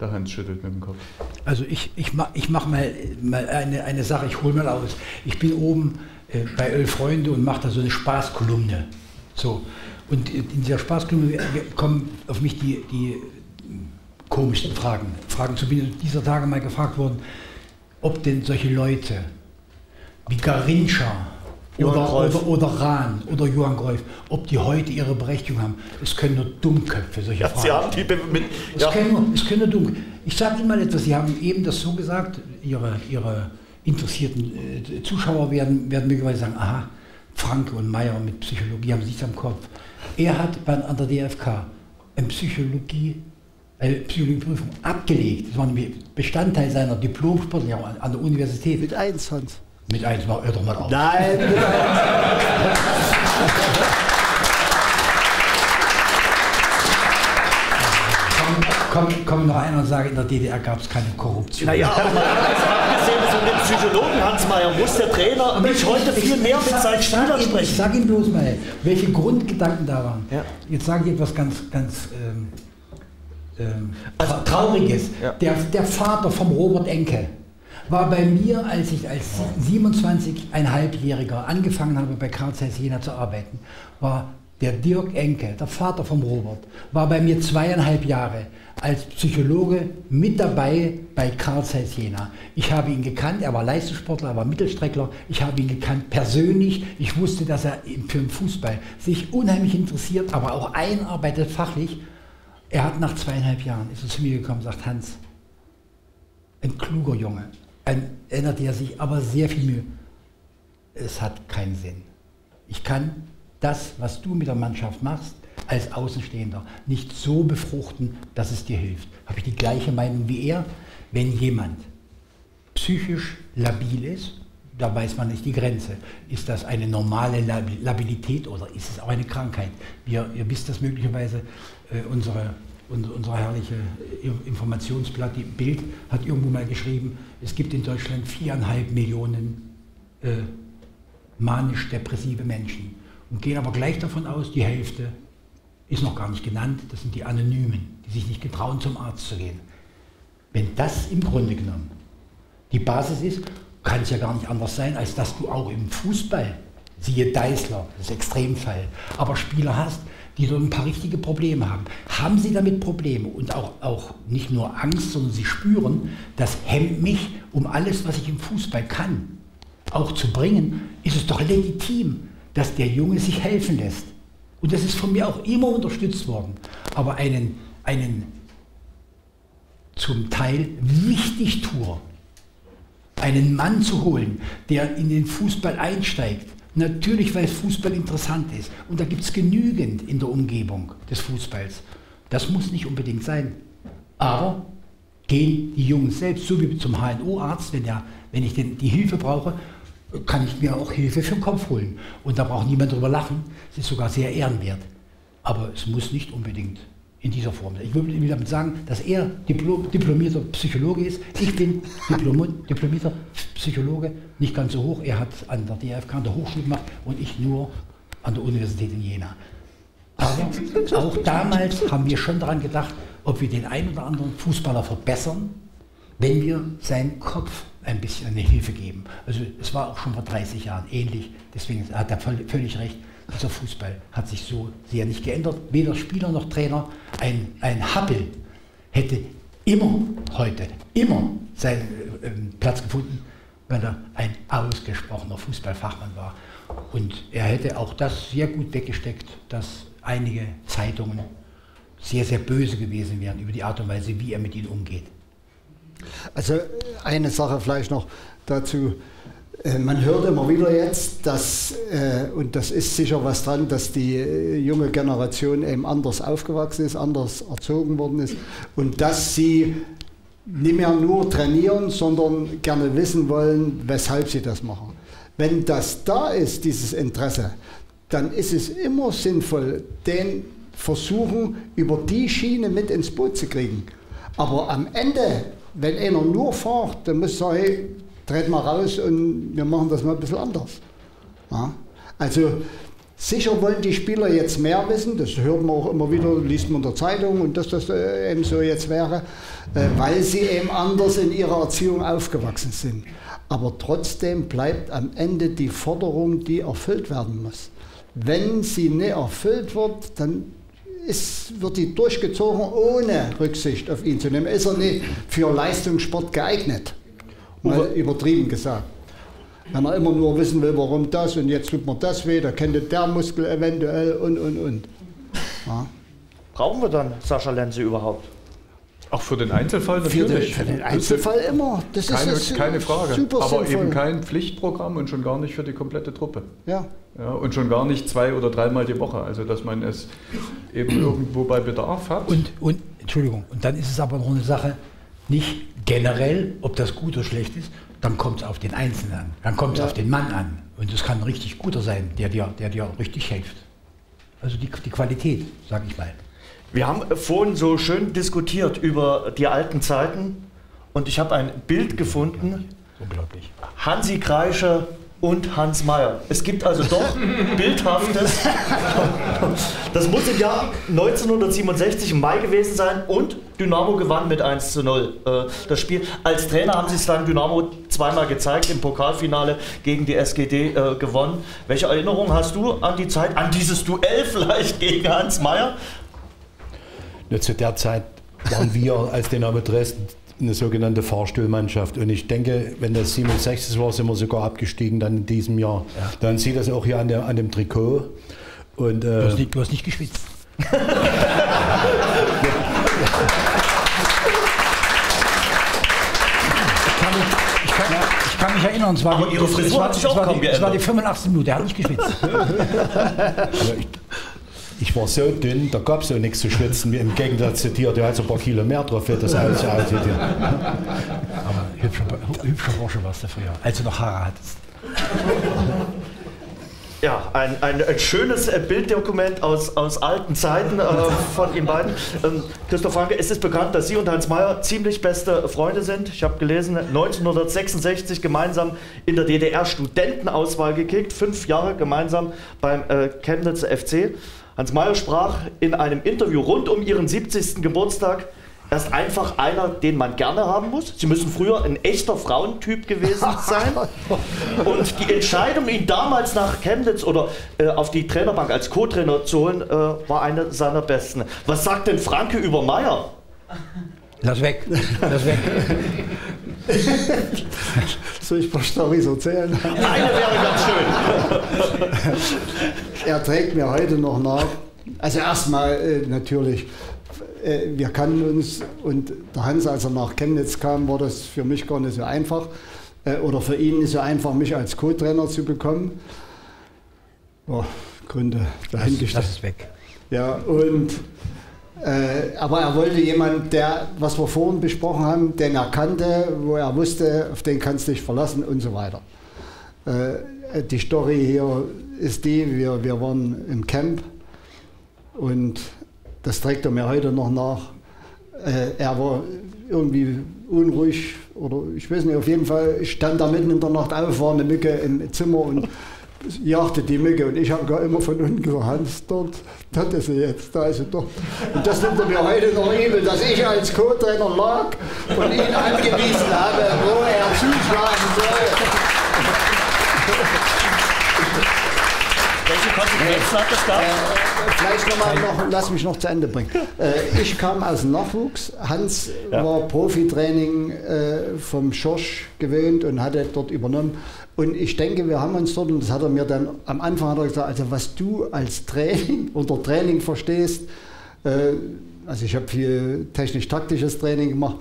Der Hans schüttelt mit dem Kopf. Also ich, ich, mach, ich mache mal, mal eine, eine Sache, ich hole mal aus. Ich bin oben äh, bei Elf Freunde und mache da so eine Spaßkolumne. So. Und in dieser Spaßkolumne kommen auf mich die, die komischsten Fragen. Fragen zu bin dieser Tage mal gefragt worden, ob denn solche Leute wie Garincha oder, oder, oder, Rahn oder Johann Greuf, ob die heute ihre Berechtigung haben. Es können nur Dummköpfe solche ja, Fragen. Sie haben die mit, ja. es, können nur, es können nur Dummköpfe. Ich sage Ihnen mal etwas, Sie haben eben das so gesagt, Ihre, ihre interessierten äh, Zuschauer werden, werden möglicherweise sagen, aha, Frank und Meyer mit Psychologie haben nichts am Kopf. Er hat bei, an der DFK eine Psychologie, eine Psychologieprüfung abgelegt. Das war nämlich Bestandteil seiner Diplomsportler an der Universität. Mit eins, Hans. Mit eins, mach hör doch mal auf. Nein, Kommt komm noch einer und sage, in der DDR gab es keine Korruption. Naja, aber abgesehen von dem Psychologen Hans Mayer muss der Trainer nicht heute viel mehr mit seinen Spielern sprechen. Ich sage Ihnen bloß mal, welche Grundgedanken da waren. Ja. Jetzt sage ich etwas ganz, ganz ähm, ähm, also, Trauriges. Ja. Der, der Vater vom Robert Enke, war bei mir, als ich als 27,5-Jähriger angefangen habe, bei Karl Zeiss Jena zu arbeiten, war der Dirk Enke, der Vater vom Robert, war bei mir zweieinhalb Jahre als Psychologe mit dabei bei Karl Zeiss Jena. Ich habe ihn gekannt, er war Leistungssportler, er war Mittelstreckler, ich habe ihn gekannt persönlich. Ich wusste, dass er für den Fußball sich unheimlich interessiert, aber auch einarbeitet fachlich. Er hat nach zweieinhalb Jahren, ist er zu mir gekommen sagt, Hans, ein kluger Junge, erinnert er sich aber sehr viel Mühe. Es hat keinen Sinn. Ich kann das, was du mit der Mannschaft machst, als Außenstehender nicht so befruchten, dass es dir hilft. Habe ich die gleiche Meinung wie er? Wenn jemand psychisch labil ist, da weiß man nicht die Grenze. Ist das eine normale Labilität oder ist es auch eine Krankheit? Wir, ihr wisst das möglicherweise, äh, unsere unser, unser herrliche Informationsblatt, die Bild, hat irgendwo mal geschrieben, es gibt in Deutschland viereinhalb Millionen äh, manisch-depressive Menschen und gehen aber gleich davon aus, die Hälfte ist noch gar nicht genannt, das sind die Anonymen, die sich nicht getrauen, zum Arzt zu gehen. Wenn das im Grunde genommen die Basis ist, kann es ja gar nicht anders sein, als dass du auch im Fußball, siehe Deißler, das ist Extremfall, aber Spieler hast, die so ein paar richtige Probleme haben. Haben sie damit Probleme und auch, auch nicht nur Angst, sondern sie spüren, das hemmt mich, um alles, was ich im Fußball kann, auch zu bringen, ist es doch legitim, dass der Junge sich helfen lässt. Und das ist von mir auch immer unterstützt worden. Aber einen, einen zum Teil Wichtigtuer, einen Mann zu holen, der in den Fußball einsteigt, Natürlich, weil Fußball interessant ist. Und da gibt es genügend in der Umgebung des Fußballs. Das muss nicht unbedingt sein. Aber gehen die Jungs selbst, so wie zum HNO-Arzt, wenn, wenn ich den, die Hilfe brauche, kann ich mir auch Hilfe für den Kopf holen. Und da braucht niemand drüber lachen. Es ist sogar sehr ehrenwert. Aber es muss nicht unbedingt in dieser Form. Ich würde damit sagen, dass er Diplom, diplomierter Psychologe ist. Ich bin Diplom, diplomierter Psychologe, nicht ganz so hoch. Er hat an der DFK, an der Hochschule gemacht und ich nur an der Universität in Jena. Aber auch damals haben wir schon daran gedacht, ob wir den einen oder anderen Fußballer verbessern, wenn wir seinen Kopf ein bisschen eine Hilfe geben. Also es war auch schon vor 30 Jahren ähnlich, deswegen hat er völlig recht. Dieser Fußball hat sich so sehr nicht geändert. Weder Spieler noch Trainer. Ein, ein Happel hätte immer heute, immer seinen äh, Platz gefunden, weil er ein ausgesprochener Fußballfachmann war. Und er hätte auch das sehr gut weggesteckt, dass einige Zeitungen sehr, sehr böse gewesen wären über die Art und Weise, wie er mit ihnen umgeht. Also eine Sache vielleicht noch dazu. Äh, man hört immer wieder jetzt, dass, äh, und das ist sicher was dran, dass die äh, junge Generation eben anders aufgewachsen ist, anders erzogen worden ist und dass sie nicht mehr nur trainieren, sondern gerne wissen wollen, weshalb sie das machen. Wenn das da ist, dieses Interesse, dann ist es immer sinnvoll, den versuchen, über die Schiene mit ins Boot zu kriegen. Aber am Ende, wenn einer nur fährt, dann muss er sagen, hey, dreht mal raus und wir machen das mal ein bisschen anders. Ja? Also sicher wollen die Spieler jetzt mehr wissen, das hört man auch immer wieder, liest man in der Zeitung und dass das äh, eben so jetzt wäre, äh, weil sie eben anders in ihrer Erziehung aufgewachsen sind. Aber trotzdem bleibt am Ende die Forderung, die erfüllt werden muss. Wenn sie nicht erfüllt wird, dann ist, wird die durchgezogen, ohne Rücksicht auf ihn zu nehmen. Ist er nicht für Leistungssport geeignet? Mal übertrieben gesagt. Wenn er immer nur wissen will, warum das und jetzt tut mir das weh, da könnte der Muskel eventuell und und und. Ja. Brauchen wir dann Sascha Lenze überhaupt? Auch für den Einzelfall natürlich. Für den, für den Einzelfall immer. Das keine, ist keine Frage. Super Aber sinnvoll. eben kein Pflichtprogramm und schon gar nicht für die komplette Truppe. Ja. ja. Und schon gar nicht zwei oder dreimal die Woche. Also dass man es eben irgendwo bei Bedarf hat. Und, und Entschuldigung, und dann ist es aber noch eine Sache, nicht generell, ob das gut oder schlecht ist, dann kommt es auf den Einzelnen an, dann kommt es ja. auf den Mann an. Und es kann ein richtig guter sein, der dir, der dir richtig hilft. Also die, die Qualität, sage ich mal. Wir haben vorhin so schön diskutiert über die alten Zeiten und ich habe ein Bild gefunden. Unglaublich. Hansi Kreischer und Hans Meyer. Es gibt also doch Bildhaftes. Das muss im Jahr 1967 im Mai gewesen sein und Dynamo gewann mit 1 zu 0 äh, das Spiel. Als Trainer haben sie es dann Dynamo zweimal gezeigt, im Pokalfinale gegen die SGD äh, gewonnen. Welche Erinnerung hast du an die Zeit, an dieses Duell vielleicht gegen Hans Meyer? Ja, zu der Zeit waren wir als Dynamo Dresden eine sogenannte Fahrstuhlmannschaft. Und ich denke, wenn das 67 war, sind wir sogar abgestiegen dann in diesem Jahr. Ja. Dann sieht das auch hier an, der, an dem Trikot. Und, äh, du, hast nicht, du hast nicht geschwitzt. Ich kann mich erinnern, es war, Aber die, Ihre Frisur es war, es war, die, es war die 85 Minuten, er hat nicht geschwitzt. ich, ich war so dünn, da gab es auch nichts zu schwitzen, im Gegensatz zu dir, du hast ein paar Kilo mehr drauf, für das alles aussieht. Aber hübscher, hübscher Bursche warst du früher, als du noch Haare hattest. Ja, ein, ein, ein schönes äh, Bilddokument aus, aus alten Zeiten äh, von Ihnen beiden. Ähm, Christoph Franke, es ist bekannt, dass Sie und Hans Mayer ziemlich beste Freunde sind. Ich habe gelesen, 1966 gemeinsam in der DDR Studentenauswahl gekickt, fünf Jahre gemeinsam beim äh, Chemnitzer FC. Hans Mayer sprach in einem Interview rund um Ihren 70. Geburtstag er ist einfach einer, den man gerne haben muss. Sie müssen früher ein echter Frauentyp gewesen sein. Und die Entscheidung, ihn damals nach Chemnitz oder äh, auf die Trainerbank als Co-Trainer zu holen, äh, war eine seiner besten. Was sagt denn Franke über Meier? Lass weg, lass weg. Soll ich ein paar Storys erzählen? Eine wäre ganz schön. er trägt mir heute noch nach. Also erstmal äh, natürlich äh, wir kannten uns und der Hans, als er nach Chemnitz kam, war das für mich gar nicht so einfach äh, oder für ihn nicht so einfach, mich als Co-Trainer zu bekommen. Oh, Gründe dahingestellt. Das ist weg. Ja, und äh, aber er wollte jemanden, der, was wir vorhin besprochen haben, den er kannte, wo er wusste, auf den kannst du dich verlassen und so weiter. Äh, die Story hier ist die, wir, wir waren im Camp und das trägt er mir heute noch nach. Äh, er war irgendwie unruhig oder ich weiß nicht, auf jeden Fall stand er mitten in der Nacht auf, war eine Mücke im Zimmer und jagte die Mücke und ich habe gar immer von unten Hans, dort, dort ist sie jetzt, da ist sie doch. Und das nimmt er mir heute noch übel, dass ich als Co-Trainer lag und ihn angewiesen habe, wo er zuschlagen soll. Welche Konsequenzen hat das gehabt? Äh, vielleicht nochmal, noch, lass mich noch zu Ende bringen. Äh, ich kam aus dem Nachwuchs. Hans ja. war Profitraining äh, vom Schorsch gewöhnt und hatte dort übernommen. Und ich denke, wir haben uns dort, und das hat er mir dann am Anfang hat er gesagt, also was du als Training, unter Training verstehst, äh, also ich habe viel technisch-taktisches Training gemacht,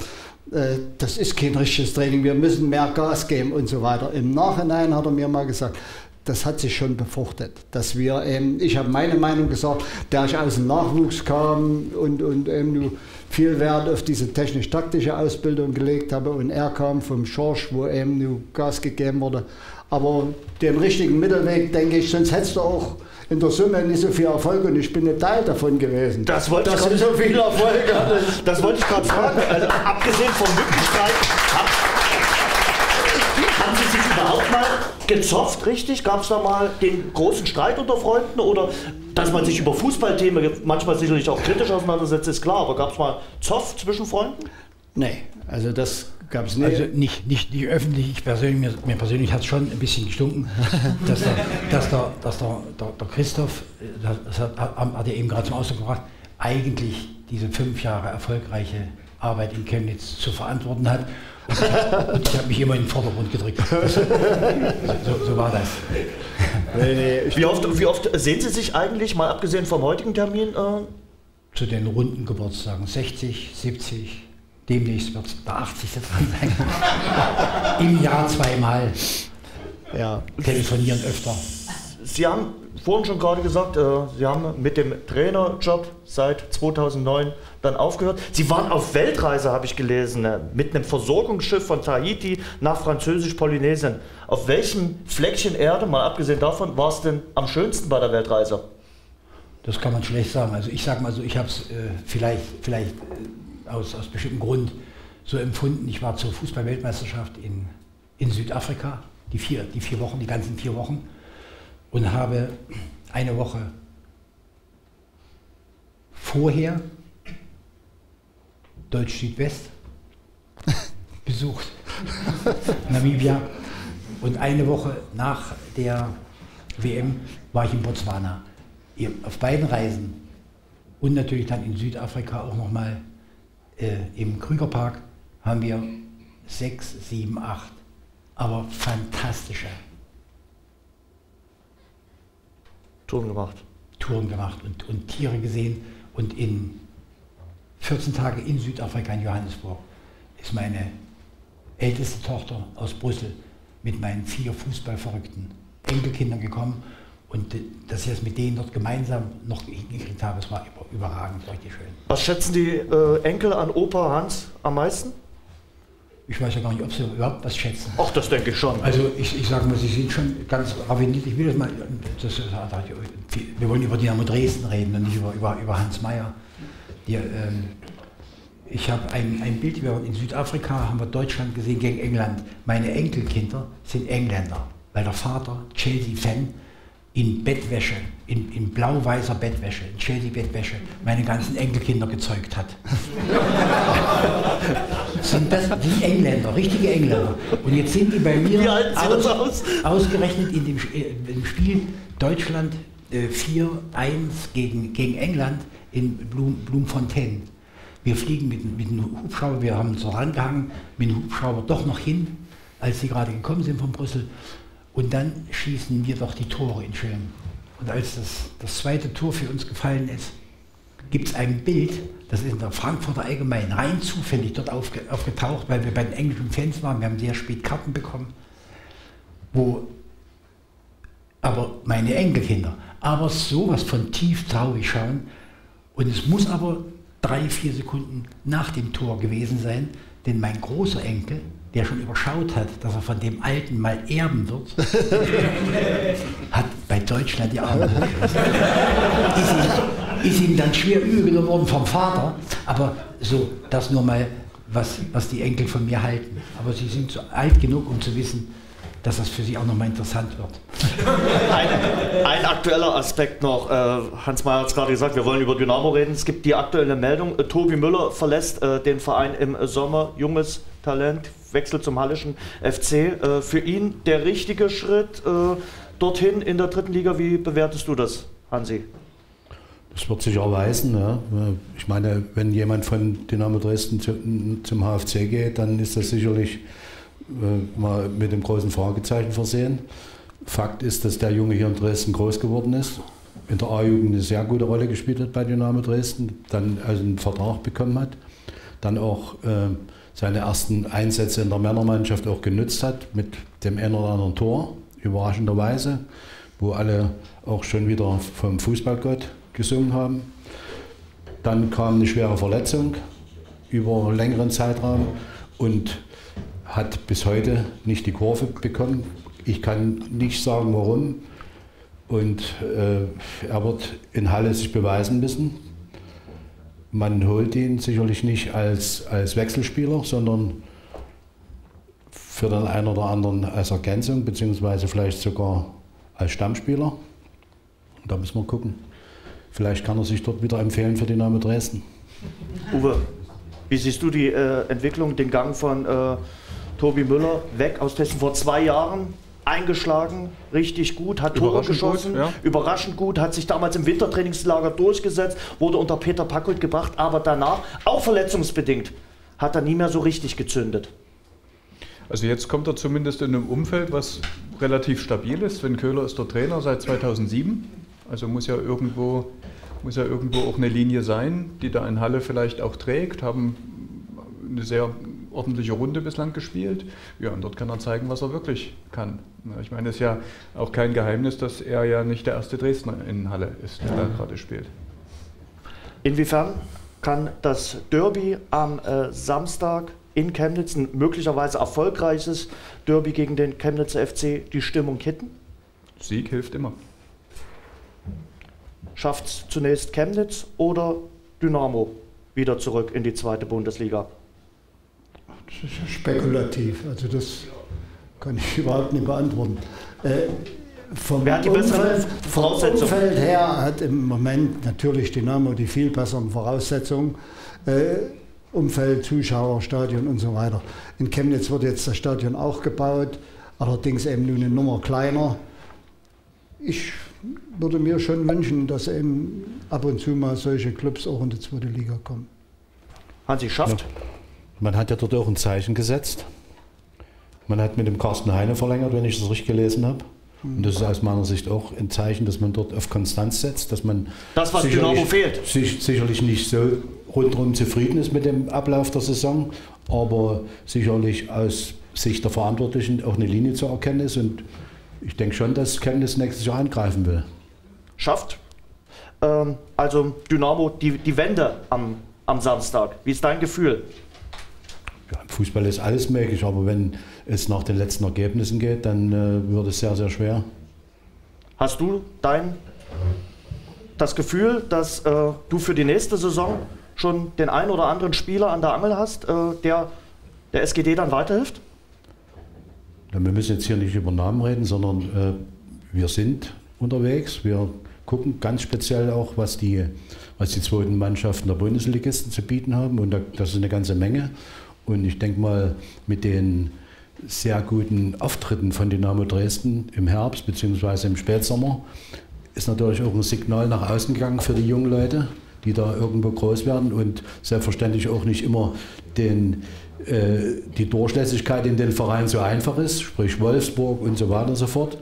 äh, das ist kein richtiges Training, wir müssen mehr Gas geben und so weiter. Im Nachhinein hat er mir mal gesagt, das hat sich schon befruchtet. Dass wir, ähm, ich habe meine Meinung gesagt, da ich aus dem Nachwuchs kam und, und ähm, viel Wert auf diese technisch-taktische Ausbildung gelegt habe und er kam vom Schorsch, wo eben nur Gas gegeben wurde. Aber den richtigen Mittelweg, denke ich, sonst hättest du auch in der Summe nicht so viel Erfolg und ich bin ein Teil davon gewesen. Das wollte ich so viel Erfolg Das wollte ich gerade fragen. Also abgesehen vom Mückenstreit, mal gezofft, richtig? Gab es da mal den großen Streit unter Freunden oder dass man sich über Fußballthemen manchmal sicherlich auch kritisch auseinandersetzt, ist klar, aber gab es mal Zoff zwischen Freunden? Nee, also das gab es nicht. Also nicht, nicht, nicht öffentlich, ich persönlich, mir, mir persönlich hat es schon ein bisschen gestunken, dass der, dass der, dass der, der, der Christoph, das hat, hat er eben gerade zum Ausdruck gebracht, eigentlich diese fünf Jahre erfolgreiche Arbeit in Chemnitz zu verantworten hat und ich habe mich immer in den Vordergrund gedrückt. So, so, war das. Nee, nee. Wie, oft, wie, oft, sehen Sie sich eigentlich, mal abgesehen vom heutigen Termin? Äh Zu den runden Geburtstagen 60, 70, demnächst wird es der 80. dran sein. Im Jahr zweimal. Ja. Telefonieren öfter. Sie haben vorhin schon gerade gesagt, äh, Sie haben mit dem Trainerjob seit 2009 dann aufgehört. Sie waren auf Weltreise, habe ich gelesen, äh, mit einem Versorgungsschiff von Tahiti nach Französisch-Polynesien. Auf welchem Fleckchen Erde, mal abgesehen davon, war es denn am schönsten bei der Weltreise? Das kann man schlecht sagen. Also ich sage mal so, ich habe es äh, vielleicht, vielleicht äh, aus, aus bestimmten Grund so empfunden. Ich war zur Fußball-Weltmeisterschaft in, in Südafrika, die vier, die vier Wochen, die ganzen vier Wochen und habe eine Woche vorher Deutsch Südwest besucht, Namibia. Und eine Woche nach der WM war ich in Botswana. Auf beiden Reisen und natürlich dann in Südafrika auch nochmal äh, im Krügerpark haben wir sechs, sieben, acht, aber fantastische Touren gemacht. Touren gemacht und, und Tiere gesehen. Und in 14 Tagen in Südafrika, in Johannesburg, ist meine älteste Tochter aus Brüssel mit meinen vier Fußballverrückten Enkelkindern gekommen. Und dass ich es mit denen dort gemeinsam noch hingekriegt habe, es war überragend, richtig schön. Was schätzen die äh, Enkel an Opa Hans am meisten? Ich weiß ja gar nicht, ob Sie überhaupt was schätzen. Ach, das denke ich schon. Also ich, ich sage mal, Sie sind schon ganz raffiniert. Ich will das mal, das, wir wollen über Dynamo Dresden reden und nicht über, über, über Hans Meyer. Die, ähm, ich habe ein, ein Bild, wir in Südafrika, haben wir Deutschland gesehen gegen England. Meine Enkelkinder sind Engländer, weil der Vater, Chelsea-Fan, in Bettwäsche, in, in blau-weißer Bettwäsche, in Chelsea-Bettwäsche, meine ganzen Enkelkinder gezeugt hat. sind das die Engländer, richtige Engländer. Und jetzt sind die bei mir aus, aus? ausgerechnet in dem, in äh, dem, Spiel Deutschland äh, 4-1 gegen, gegen England in Blum, Blumfontaine. Wir fliegen mit, mit einem Hubschrauber, wir haben uns rangehangen, mit dem Hubschrauber doch noch hin, als sie gerade gekommen sind von Brüssel. Und dann schießen wir doch die Tore in Schirm. Und als das, das zweite Tor für uns gefallen ist, gibt es ein Bild, das ist in der Frankfurter Allgemein rein zufällig dort aufge, aufgetaucht, weil wir bei den englischen Fans waren. Wir haben sehr spät Karten bekommen, wo aber meine Enkelkinder, aber sowas von tief traurig schauen. Und es muss aber drei, vier Sekunden nach dem Tor gewesen sein, denn mein großer Enkel, der schon überschaut hat, dass er von dem Alten mal erben wird, hat bei Deutschland die Arme ist, ihm, ist ihm dann schwer übel geworden vom Vater, aber so, das nur mal, was, was die Enkel von mir halten. Aber sie sind so alt genug, um zu wissen, dass das für Sie auch nochmal interessant wird. Ein, ein, aktueller Aspekt noch. Äh, Hans Mayer hat es gerade gesagt, wir wollen über Dynamo reden. Es gibt die aktuelle Meldung, äh, Tobi Müller verlässt äh, den Verein im Sommer. Junges Talent, Wechsel zum Hallischen FC. Für ihn der richtige Schritt dorthin in der dritten Liga. Wie bewertest du das, Hansi? Das wird sich erweisen. Ja. Ich meine, wenn jemand von Dynamo Dresden zum HFC geht, dann ist das sicherlich mal mit dem großen Fragezeichen versehen. Fakt ist, dass der Junge hier in Dresden groß geworden ist, in der A-Jugend eine sehr gute Rolle gespielt hat bei Dynamo Dresden, dann also einen Vertrag bekommen hat, dann auch äh, seine ersten Einsätze in der Männermannschaft auch genützt hat mit dem einen oder anderen Tor, überraschenderweise, wo alle auch schon wieder vom Fußballgott gesungen haben. Dann kam eine schwere Verletzung über einen längeren Zeitraum und hat bis heute nicht die Kurve bekommen. Ich kann nicht sagen, warum. Und äh, er wird in Halle sich beweisen müssen. Man holt ihn sicherlich nicht als, als Wechselspieler, sondern für den einen oder anderen als Ergänzung, beziehungsweise vielleicht sogar als Stammspieler. Da müssen wir gucken. Vielleicht kann er sich dort wieder empfehlen für Dynamo Dresden. Uwe, wie siehst du die äh, Entwicklung, den Gang von äh, Tobi Müller weg aus Testen vor zwei Jahren eingeschlagen, richtig gut, hat Tore geschossen, gut, ja. überraschend gut, hat sich damals im Wintertrainingslager durchgesetzt, wurde unter Peter Packult gebracht, aber danach, auch verletzungsbedingt, hat er nie mehr so richtig gezündet. Also jetzt kommt er zumindest in einem Umfeld, was relativ stabil ist. Sven Köhler ist der Trainer seit 2007, also muss ja irgendwo muss ja irgendwo auch eine Linie sein, die da in Halle vielleicht auch trägt, haben eine sehr ordentliche Runde bislang gespielt. Ja, und dort kann er zeigen, was er wirklich kann. Ich meine, es ist ja auch kein Geheimnis, dass er ja nicht der erste Dresdner in Halle ist, der ja. da gerade spielt. Inwiefern kann das Derby am äh, Samstag in Chemnitz, ein möglicherweise erfolgreiches Derby gegen den Chemnitzer FC, die Stimmung kitten? Sieg hilft immer. Schafft es zunächst Chemnitz oder Dynamo wieder zurück in die zweite Bundesliga? Spekulativ. Also das kann ich überhaupt nicht beantworten. Äh, vom Wer hat die Umfeld, Voraussetzungen? Umfeld her hat im Moment natürlich Dynamo die viel besseren Voraussetzungen. Äh, Umfeld, Zuschauer, Stadion und so weiter. In Chemnitz wird jetzt das Stadion auch gebaut, allerdings eben nur eine Nummer kleiner. Ich würde mir schon wünschen, dass eben ab und zu mal solche Clubs auch in die zweite Liga kommen. Hansi schafft. Ja. Man hat ja dort auch ein Zeichen gesetzt. Man hat mit dem Carsten Heine verlängert, wenn ich das richtig gelesen habe. Und das ist aus meiner Sicht auch ein Zeichen, dass man dort auf Konstanz setzt, dass man das, was Dynamo fehlt. Sich, sicherlich nicht so rundherum zufrieden ist mit dem Ablauf der Saison, aber sicherlich aus Sicht der Verantwortlichen auch eine Linie zu erkennen ist. Und ich denke schon, dass Chemnitz nächstes Jahr angreifen will. Schafft. Ähm, also Dynamo, die, die Wende am, am Samstag. Wie ist dein Gefühl? Ja, Im Fußball ist alles möglich, aber wenn es nach den letzten Ergebnissen geht, dann äh, wird es sehr, sehr schwer. Hast du dein das Gefühl, dass äh, du für die nächste Saison schon den einen oder anderen Spieler an der Angel hast, äh, der der SGD dann weiterhilft? Ja, wir müssen jetzt hier nicht über Namen reden, sondern äh, wir sind unterwegs. Wir gucken ganz speziell auch, was die, was die zweiten Mannschaften der Bundesligisten zu bieten haben. Und da, das ist eine ganze Menge. Und ich denke mal, mit den sehr guten Auftritten von Dynamo Dresden im Herbst bzw. im Spätsommer ist natürlich auch ein Signal nach außen gegangen für die jungen Leute, die da irgendwo groß werden und selbstverständlich auch nicht immer den, äh, die Durchlässigkeit in den Vereinen so einfach ist, sprich Wolfsburg und so weiter und so fort.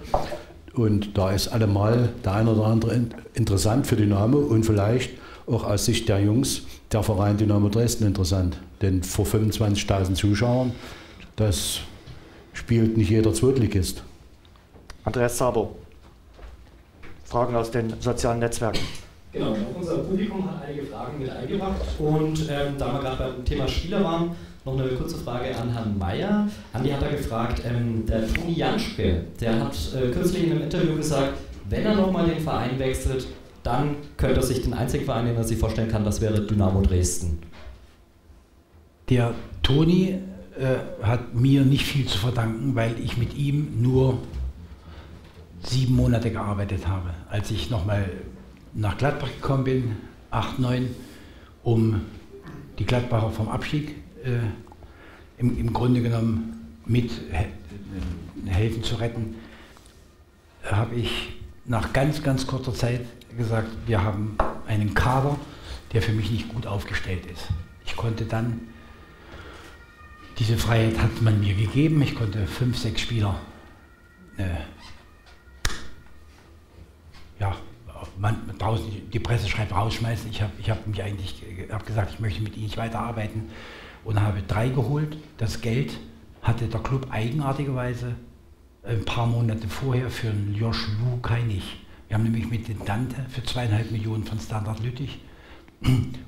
Und da ist allemal der eine oder andere interessant für Dynamo und vielleicht auch aus Sicht der Jungs der Verein Dynamo Dresden interessant. Denn vor 25.000 Zuschauern, das spielt nicht jeder Zweitligist. Andreas Sabo, Fragen aus den sozialen Netzwerken. Genau, unser Publikum hat einige Fragen mit eingebracht und ähm, da wir gerade beim Thema Spieler waren, noch eine kurze Frage an Herrn Mayer. Andi hat da gefragt, ähm, der Toni Janschke, der hat äh, kürzlich in einem Interview gesagt, wenn er nochmal den Verein wechselt, dann könnte er sich den einzigen Verein, den er sich vorstellen kann, das wäre Dynamo Dresden. Der Toni äh, hat mir nicht viel zu verdanken, weil ich mit ihm nur sieben Monate gearbeitet habe. Als ich nochmal nach Gladbach gekommen bin, 8, 9, um die Gladbacher vom Abstieg äh, im, im, Grunde genommen mit he helfen zu retten, habe ich nach ganz, ganz kurzer Zeit gesagt, wir haben einen Kader, der für mich nicht gut aufgestellt ist. Ich konnte dann, diese Freiheit hat man mir gegeben, ich konnte fünf, sechs Spieler äh, ja, man, draußen die Presse schreibt rausschmeißen. Ich habe ich hab mich eigentlich hab gesagt, ich möchte mit ihnen nicht weiterarbeiten und habe drei geholt. Das Geld hatte der Club eigenartigerweise ein paar Monate vorher für Josh Lukai nicht. Wir haben nämlich mit dem Dante für zweieinhalb Millionen von Standard Lüttich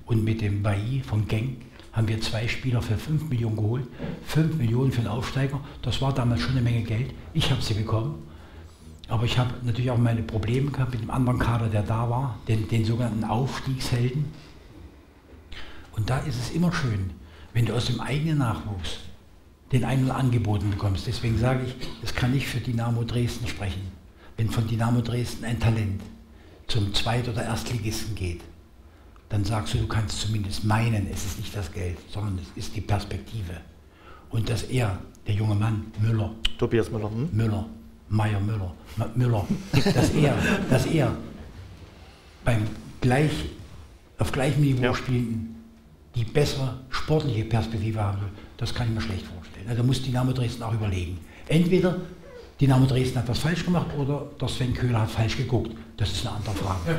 und mit dem Bailly von Genk haben wir zwei Spieler für fünf Millionen geholt. Fünf Millionen für einen Aufsteiger, das war damals schon eine Menge Geld. Ich habe sie bekommen aber ich habe natürlich auch meine Probleme gehabt mit dem anderen Kader, der da war, den, den sogenannten Aufstiegshelden. Und da ist es immer schön, wenn du aus dem eigenen Nachwuchs den einen angeboten bekommst. Deswegen sage ich, das kann ich für Dynamo Dresden sprechen. Wenn von Dynamo Dresden ein Talent zum Zweit- oder Erstligisten geht, dann sagst du, du kannst zumindest meinen, es ist nicht das Geld, sondern es ist die Perspektive. Und dass er, der junge Mann, Müller, Tobias Müller, hm? Müller, Meier Müller, Müller, dass er, dass er beim gleich, auf gleichem Niveau ja. spielenden die bessere sportliche Perspektive haben will, das kann ich mir schlecht vorstellen. Also da muss Dynamo Dresden auch überlegen. Entweder Dynamo Dresden hat was falsch gemacht oder der Sven Köhler hat falsch geguckt. Das ist eine andere Frage.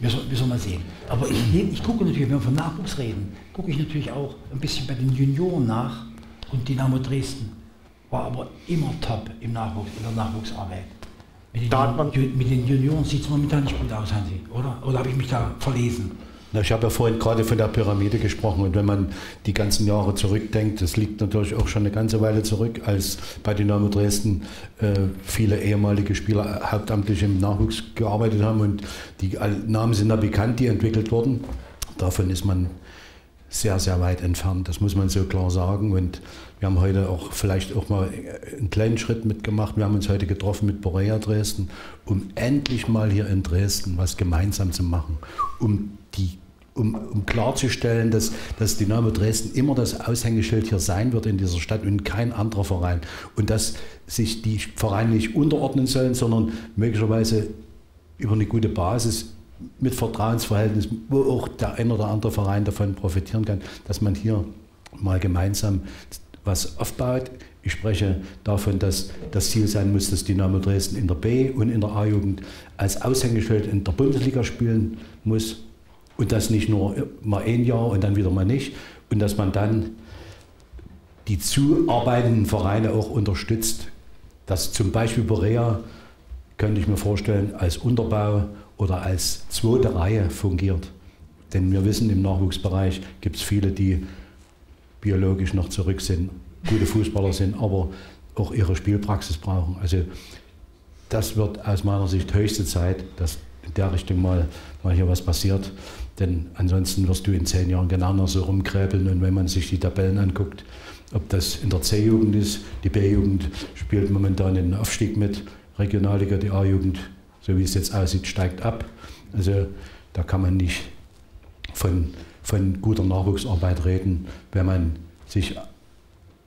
Wir, soll, wir sollen mal sehen. Aber ich, ich gucke natürlich, wenn wir von Nachwuchs reden, gucke ich natürlich auch ein bisschen bei den Junioren nach und Dynamo Dresden war aber immer top im Nachwuchs, in der Nachwuchsarbeit. Mit den, man mit den Junioren sieht es momentan nicht gut aus, Hansi, oder? Oder habe ich mich da verlesen? Ich habe ja vorhin gerade von der Pyramide gesprochen und wenn man die ganzen Jahre zurückdenkt, das liegt natürlich auch schon eine ganze Weile zurück, als bei Dynamo Dresden äh, viele ehemalige Spieler hauptamtlich im Nachwuchs gearbeitet haben und die Namen sind da bekannt, die entwickelt wurden. Davon ist man sehr, sehr weit entfernt. Das muss man so klar sagen. Und wir haben heute auch vielleicht auch mal einen kleinen Schritt mitgemacht. Wir haben uns heute getroffen mit Borea Dresden, um endlich mal hier in Dresden was gemeinsam zu machen, um die um, um, klarzustellen, dass, dass Dynamo Dresden immer das Aushängeschild hier sein wird in dieser Stadt und kein anderer Verein. Und dass sich die Vereine nicht unterordnen sollen, sondern möglicherweise über eine gute Basis mit Vertrauensverhältnis, wo auch der ein oder andere Verein davon profitieren kann, dass man hier mal gemeinsam was aufbaut. Ich spreche davon, dass das Ziel sein muss, dass Dynamo Dresden in der B- und in der A-Jugend als Aushängeschild in der Bundesliga spielen muss und das nicht nur mal ein Jahr und dann wieder mal nicht und dass man dann die zuarbeitenden Vereine auch unterstützt, dass zum Beispiel Borea, könnte ich mir vorstellen, als Unterbau oder als zweite Reihe fungiert. Denn wir wissen, im Nachwuchsbereich gibt es viele, die biologisch noch zurück sind, gute Fußballer sind, aber auch ihre Spielpraxis brauchen. Also das wird aus meiner Sicht höchste Zeit, dass in der Richtung mal, mal hier was passiert. Denn ansonsten wirst du in zehn Jahren genau noch so rumkräbeln. Und wenn man sich die Tabellen anguckt, ob das in der C-Jugend ist, die B-Jugend spielt momentan in den Aufstieg mit, Regionalliga, die A-Jugend, so wie es jetzt aussieht, steigt ab. Also da kann man nicht von, von guter Nachwuchsarbeit reden, wenn man sich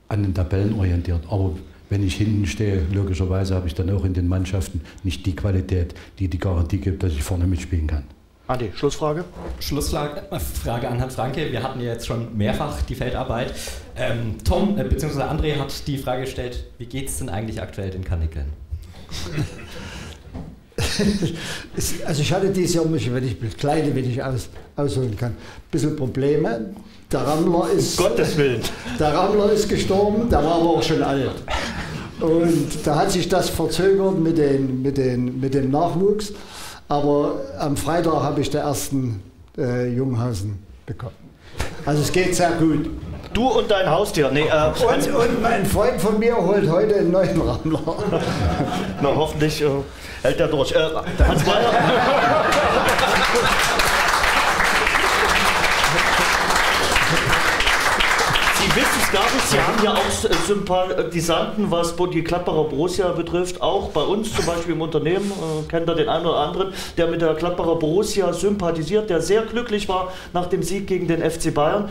an den Tabellen orientiert. Aber wenn ich hinten stehe, logischerweise habe ich dann auch in den Mannschaften nicht die Qualität, die die Garantie gibt, dass ich vorne mitspielen kann. Andi, Schlussfrage? Schlussfrage an Herrn Franke. Wir hatten ja jetzt schon mehrfach die Feldarbeit. Ähm, Tom äh, bzw. André hat die Frage gestellt, wie geht es denn eigentlich aktuell den Kanickeln? also ich hatte dieses Jahr, wenn ich kleine, wenn ich aus, ausholen kann, ein bisschen Probleme. Der Rammler ist, um Gottes Willen. Der Rammler ist gestorben, der war aber auch schon alt. Und da hat sich das verzögert mit, den, mit, den, mit dem Nachwuchs. Aber am Freitag habe ich den ersten äh, Junghausen bekommen. Also es geht sehr gut. Du und dein Haustier. Nee, äh, und, und, mein Freund von mir holt heute einen neuen Rammler. Na, hoffentlich äh, hält er durch. Äh, Hans Meyer. Wissen es Sie haben ja auch Sympathisanten, was die Klapperer Borussia betrifft, auch bei uns zum Beispiel im Unternehmen, äh, kennt er den einen oder anderen, der mit der Klapperer Borussia sympathisiert, der sehr glücklich war nach dem Sieg gegen den FC Bayern.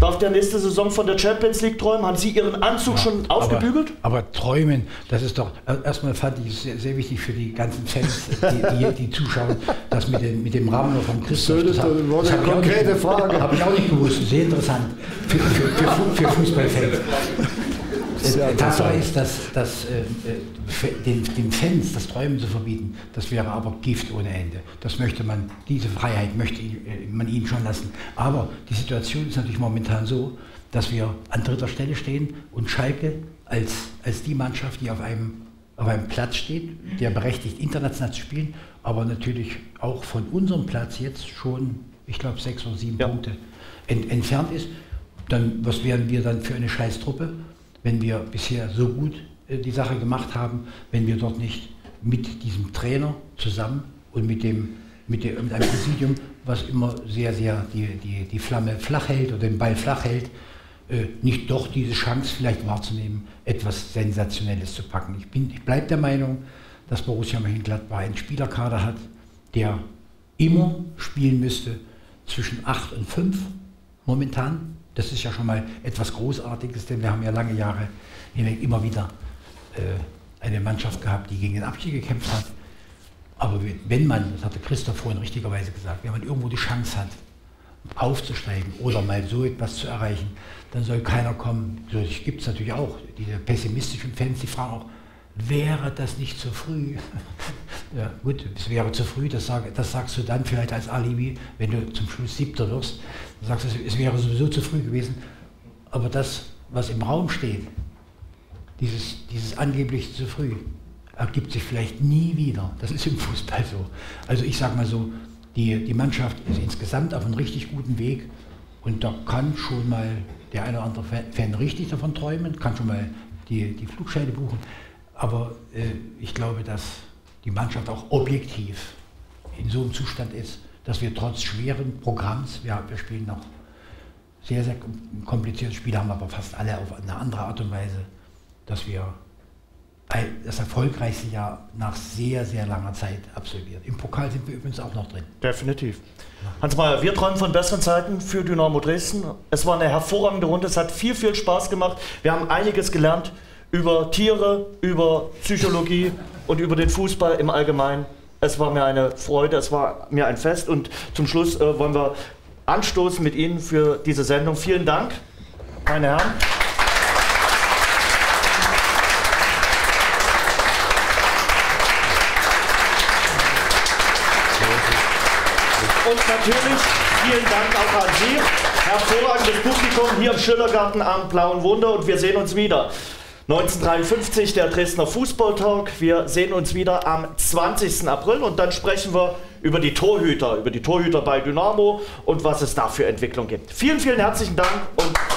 Darf der nächste Saison von der Champions League träumen? Haben Sie Ihren Anzug ja, schon aufgebügelt? Aber, aber, träumen, das ist doch, erstmal fand ich es sehr, sehr, wichtig für die ganzen Fans, die, die, die zuschauen, das mit dem, mit dem Rahmen von Christoph. Das, das, war eine konkrete Frage. Habe ich auch nicht gewusst, sehr interessant für, für, für, für Fußballfans. Äh, Tatsache ist, dass, dass äh, den, den, Fans das Träumen zu verbieten, das wäre aber Gift ohne Ende. Das möchte man, diese Freiheit möchte äh, man ihnen schon lassen. Aber die Situation ist natürlich momentan so, dass wir an dritter Stelle stehen und Schalke als, als die Mannschaft, die auf einem, auf einem Platz steht, der berechtigt, international zu spielen, aber natürlich auch von unserem Platz jetzt schon, ich glaube, sechs oder sieben ja. Punkte ent, entfernt ist. Dann, was wären wir dann für eine Scheißtruppe? Wenn wir bisher so gut äh, die Sache gemacht haben, wenn wir dort nicht mit diesem Trainer zusammen und mit, dem, mit, dem, mit einem Präsidium, was immer sehr, sehr die, die, die Flamme flach hält oder den Ball flach hält, äh, nicht doch diese Chance vielleicht wahrzunehmen, etwas Sensationelles zu packen. Ich, ich bleibe der Meinung, dass Borussia Mönchengladbach einen Spielerkader hat, der immer spielen müsste zwischen 8 und 5 momentan. Das ist ja schon mal etwas Großartiges, denn wir haben ja lange Jahre hinweg immer wieder äh, eine Mannschaft gehabt, die gegen den Abstieg gekämpft hat. Aber wenn man, das hatte Christoph vorhin richtigerweise gesagt, wenn man irgendwo die Chance hat, aufzusteigen oder mal so etwas zu erreichen, dann soll keiner kommen. So gibt es natürlich auch diese pessimistischen Fans, die fragen auch, wäre das nicht zu früh? ja, gut, es wäre zu früh, das, sag, das sagst du dann vielleicht als Alibi, wenn du zum Schluss Siebter wirst. Du sagst, es wäre sowieso zu früh gewesen. Aber das, was im Raum steht, dieses, dieses angeblich zu früh, ergibt sich vielleicht nie wieder. Das ist im Fußball so. Also ich sage mal so, die, die Mannschaft ist insgesamt auf einem richtig guten Weg und da kann schon mal der eine oder andere Fan richtig davon träumen, kann schon mal die, die Flugscheine buchen. Aber äh, ich glaube, dass die Mannschaft auch objektiv in so einem Zustand ist, dass wir trotz schweren Programms, wir, wir spielen noch sehr, sehr komplizierte Spiele, haben aber fast alle auf eine andere Art und Weise, dass wir das erfolgreichste Jahr nach sehr, sehr langer Zeit absolviert. Im Pokal sind wir übrigens auch noch drin. Definitiv. Hans Mayer, wir träumen von besseren Zeiten für Dynamo Dresden. Es war eine hervorragende Runde, es hat viel, viel Spaß gemacht. Wir haben einiges gelernt über Tiere, über Psychologie und über den Fußball im Allgemeinen. Es war mir eine Freude, es war mir ein Fest und zum Schluss äh, wollen wir anstoßen mit Ihnen für diese Sendung. Vielen Dank, meine Herren. Und natürlich vielen Dank auch an Sie. Hervorragendes Publikum hier im Schillergarten am Blauen Wunder und wir sehen uns wieder. 1953 der Dresdner Fußballtalk. Wir sehen uns wieder am 20. April und dann sprechen wir über die Torhüter, über die Torhüter bei Dynamo und was es da für Entwicklung gibt. Vielen, vielen herzlichen Dank und.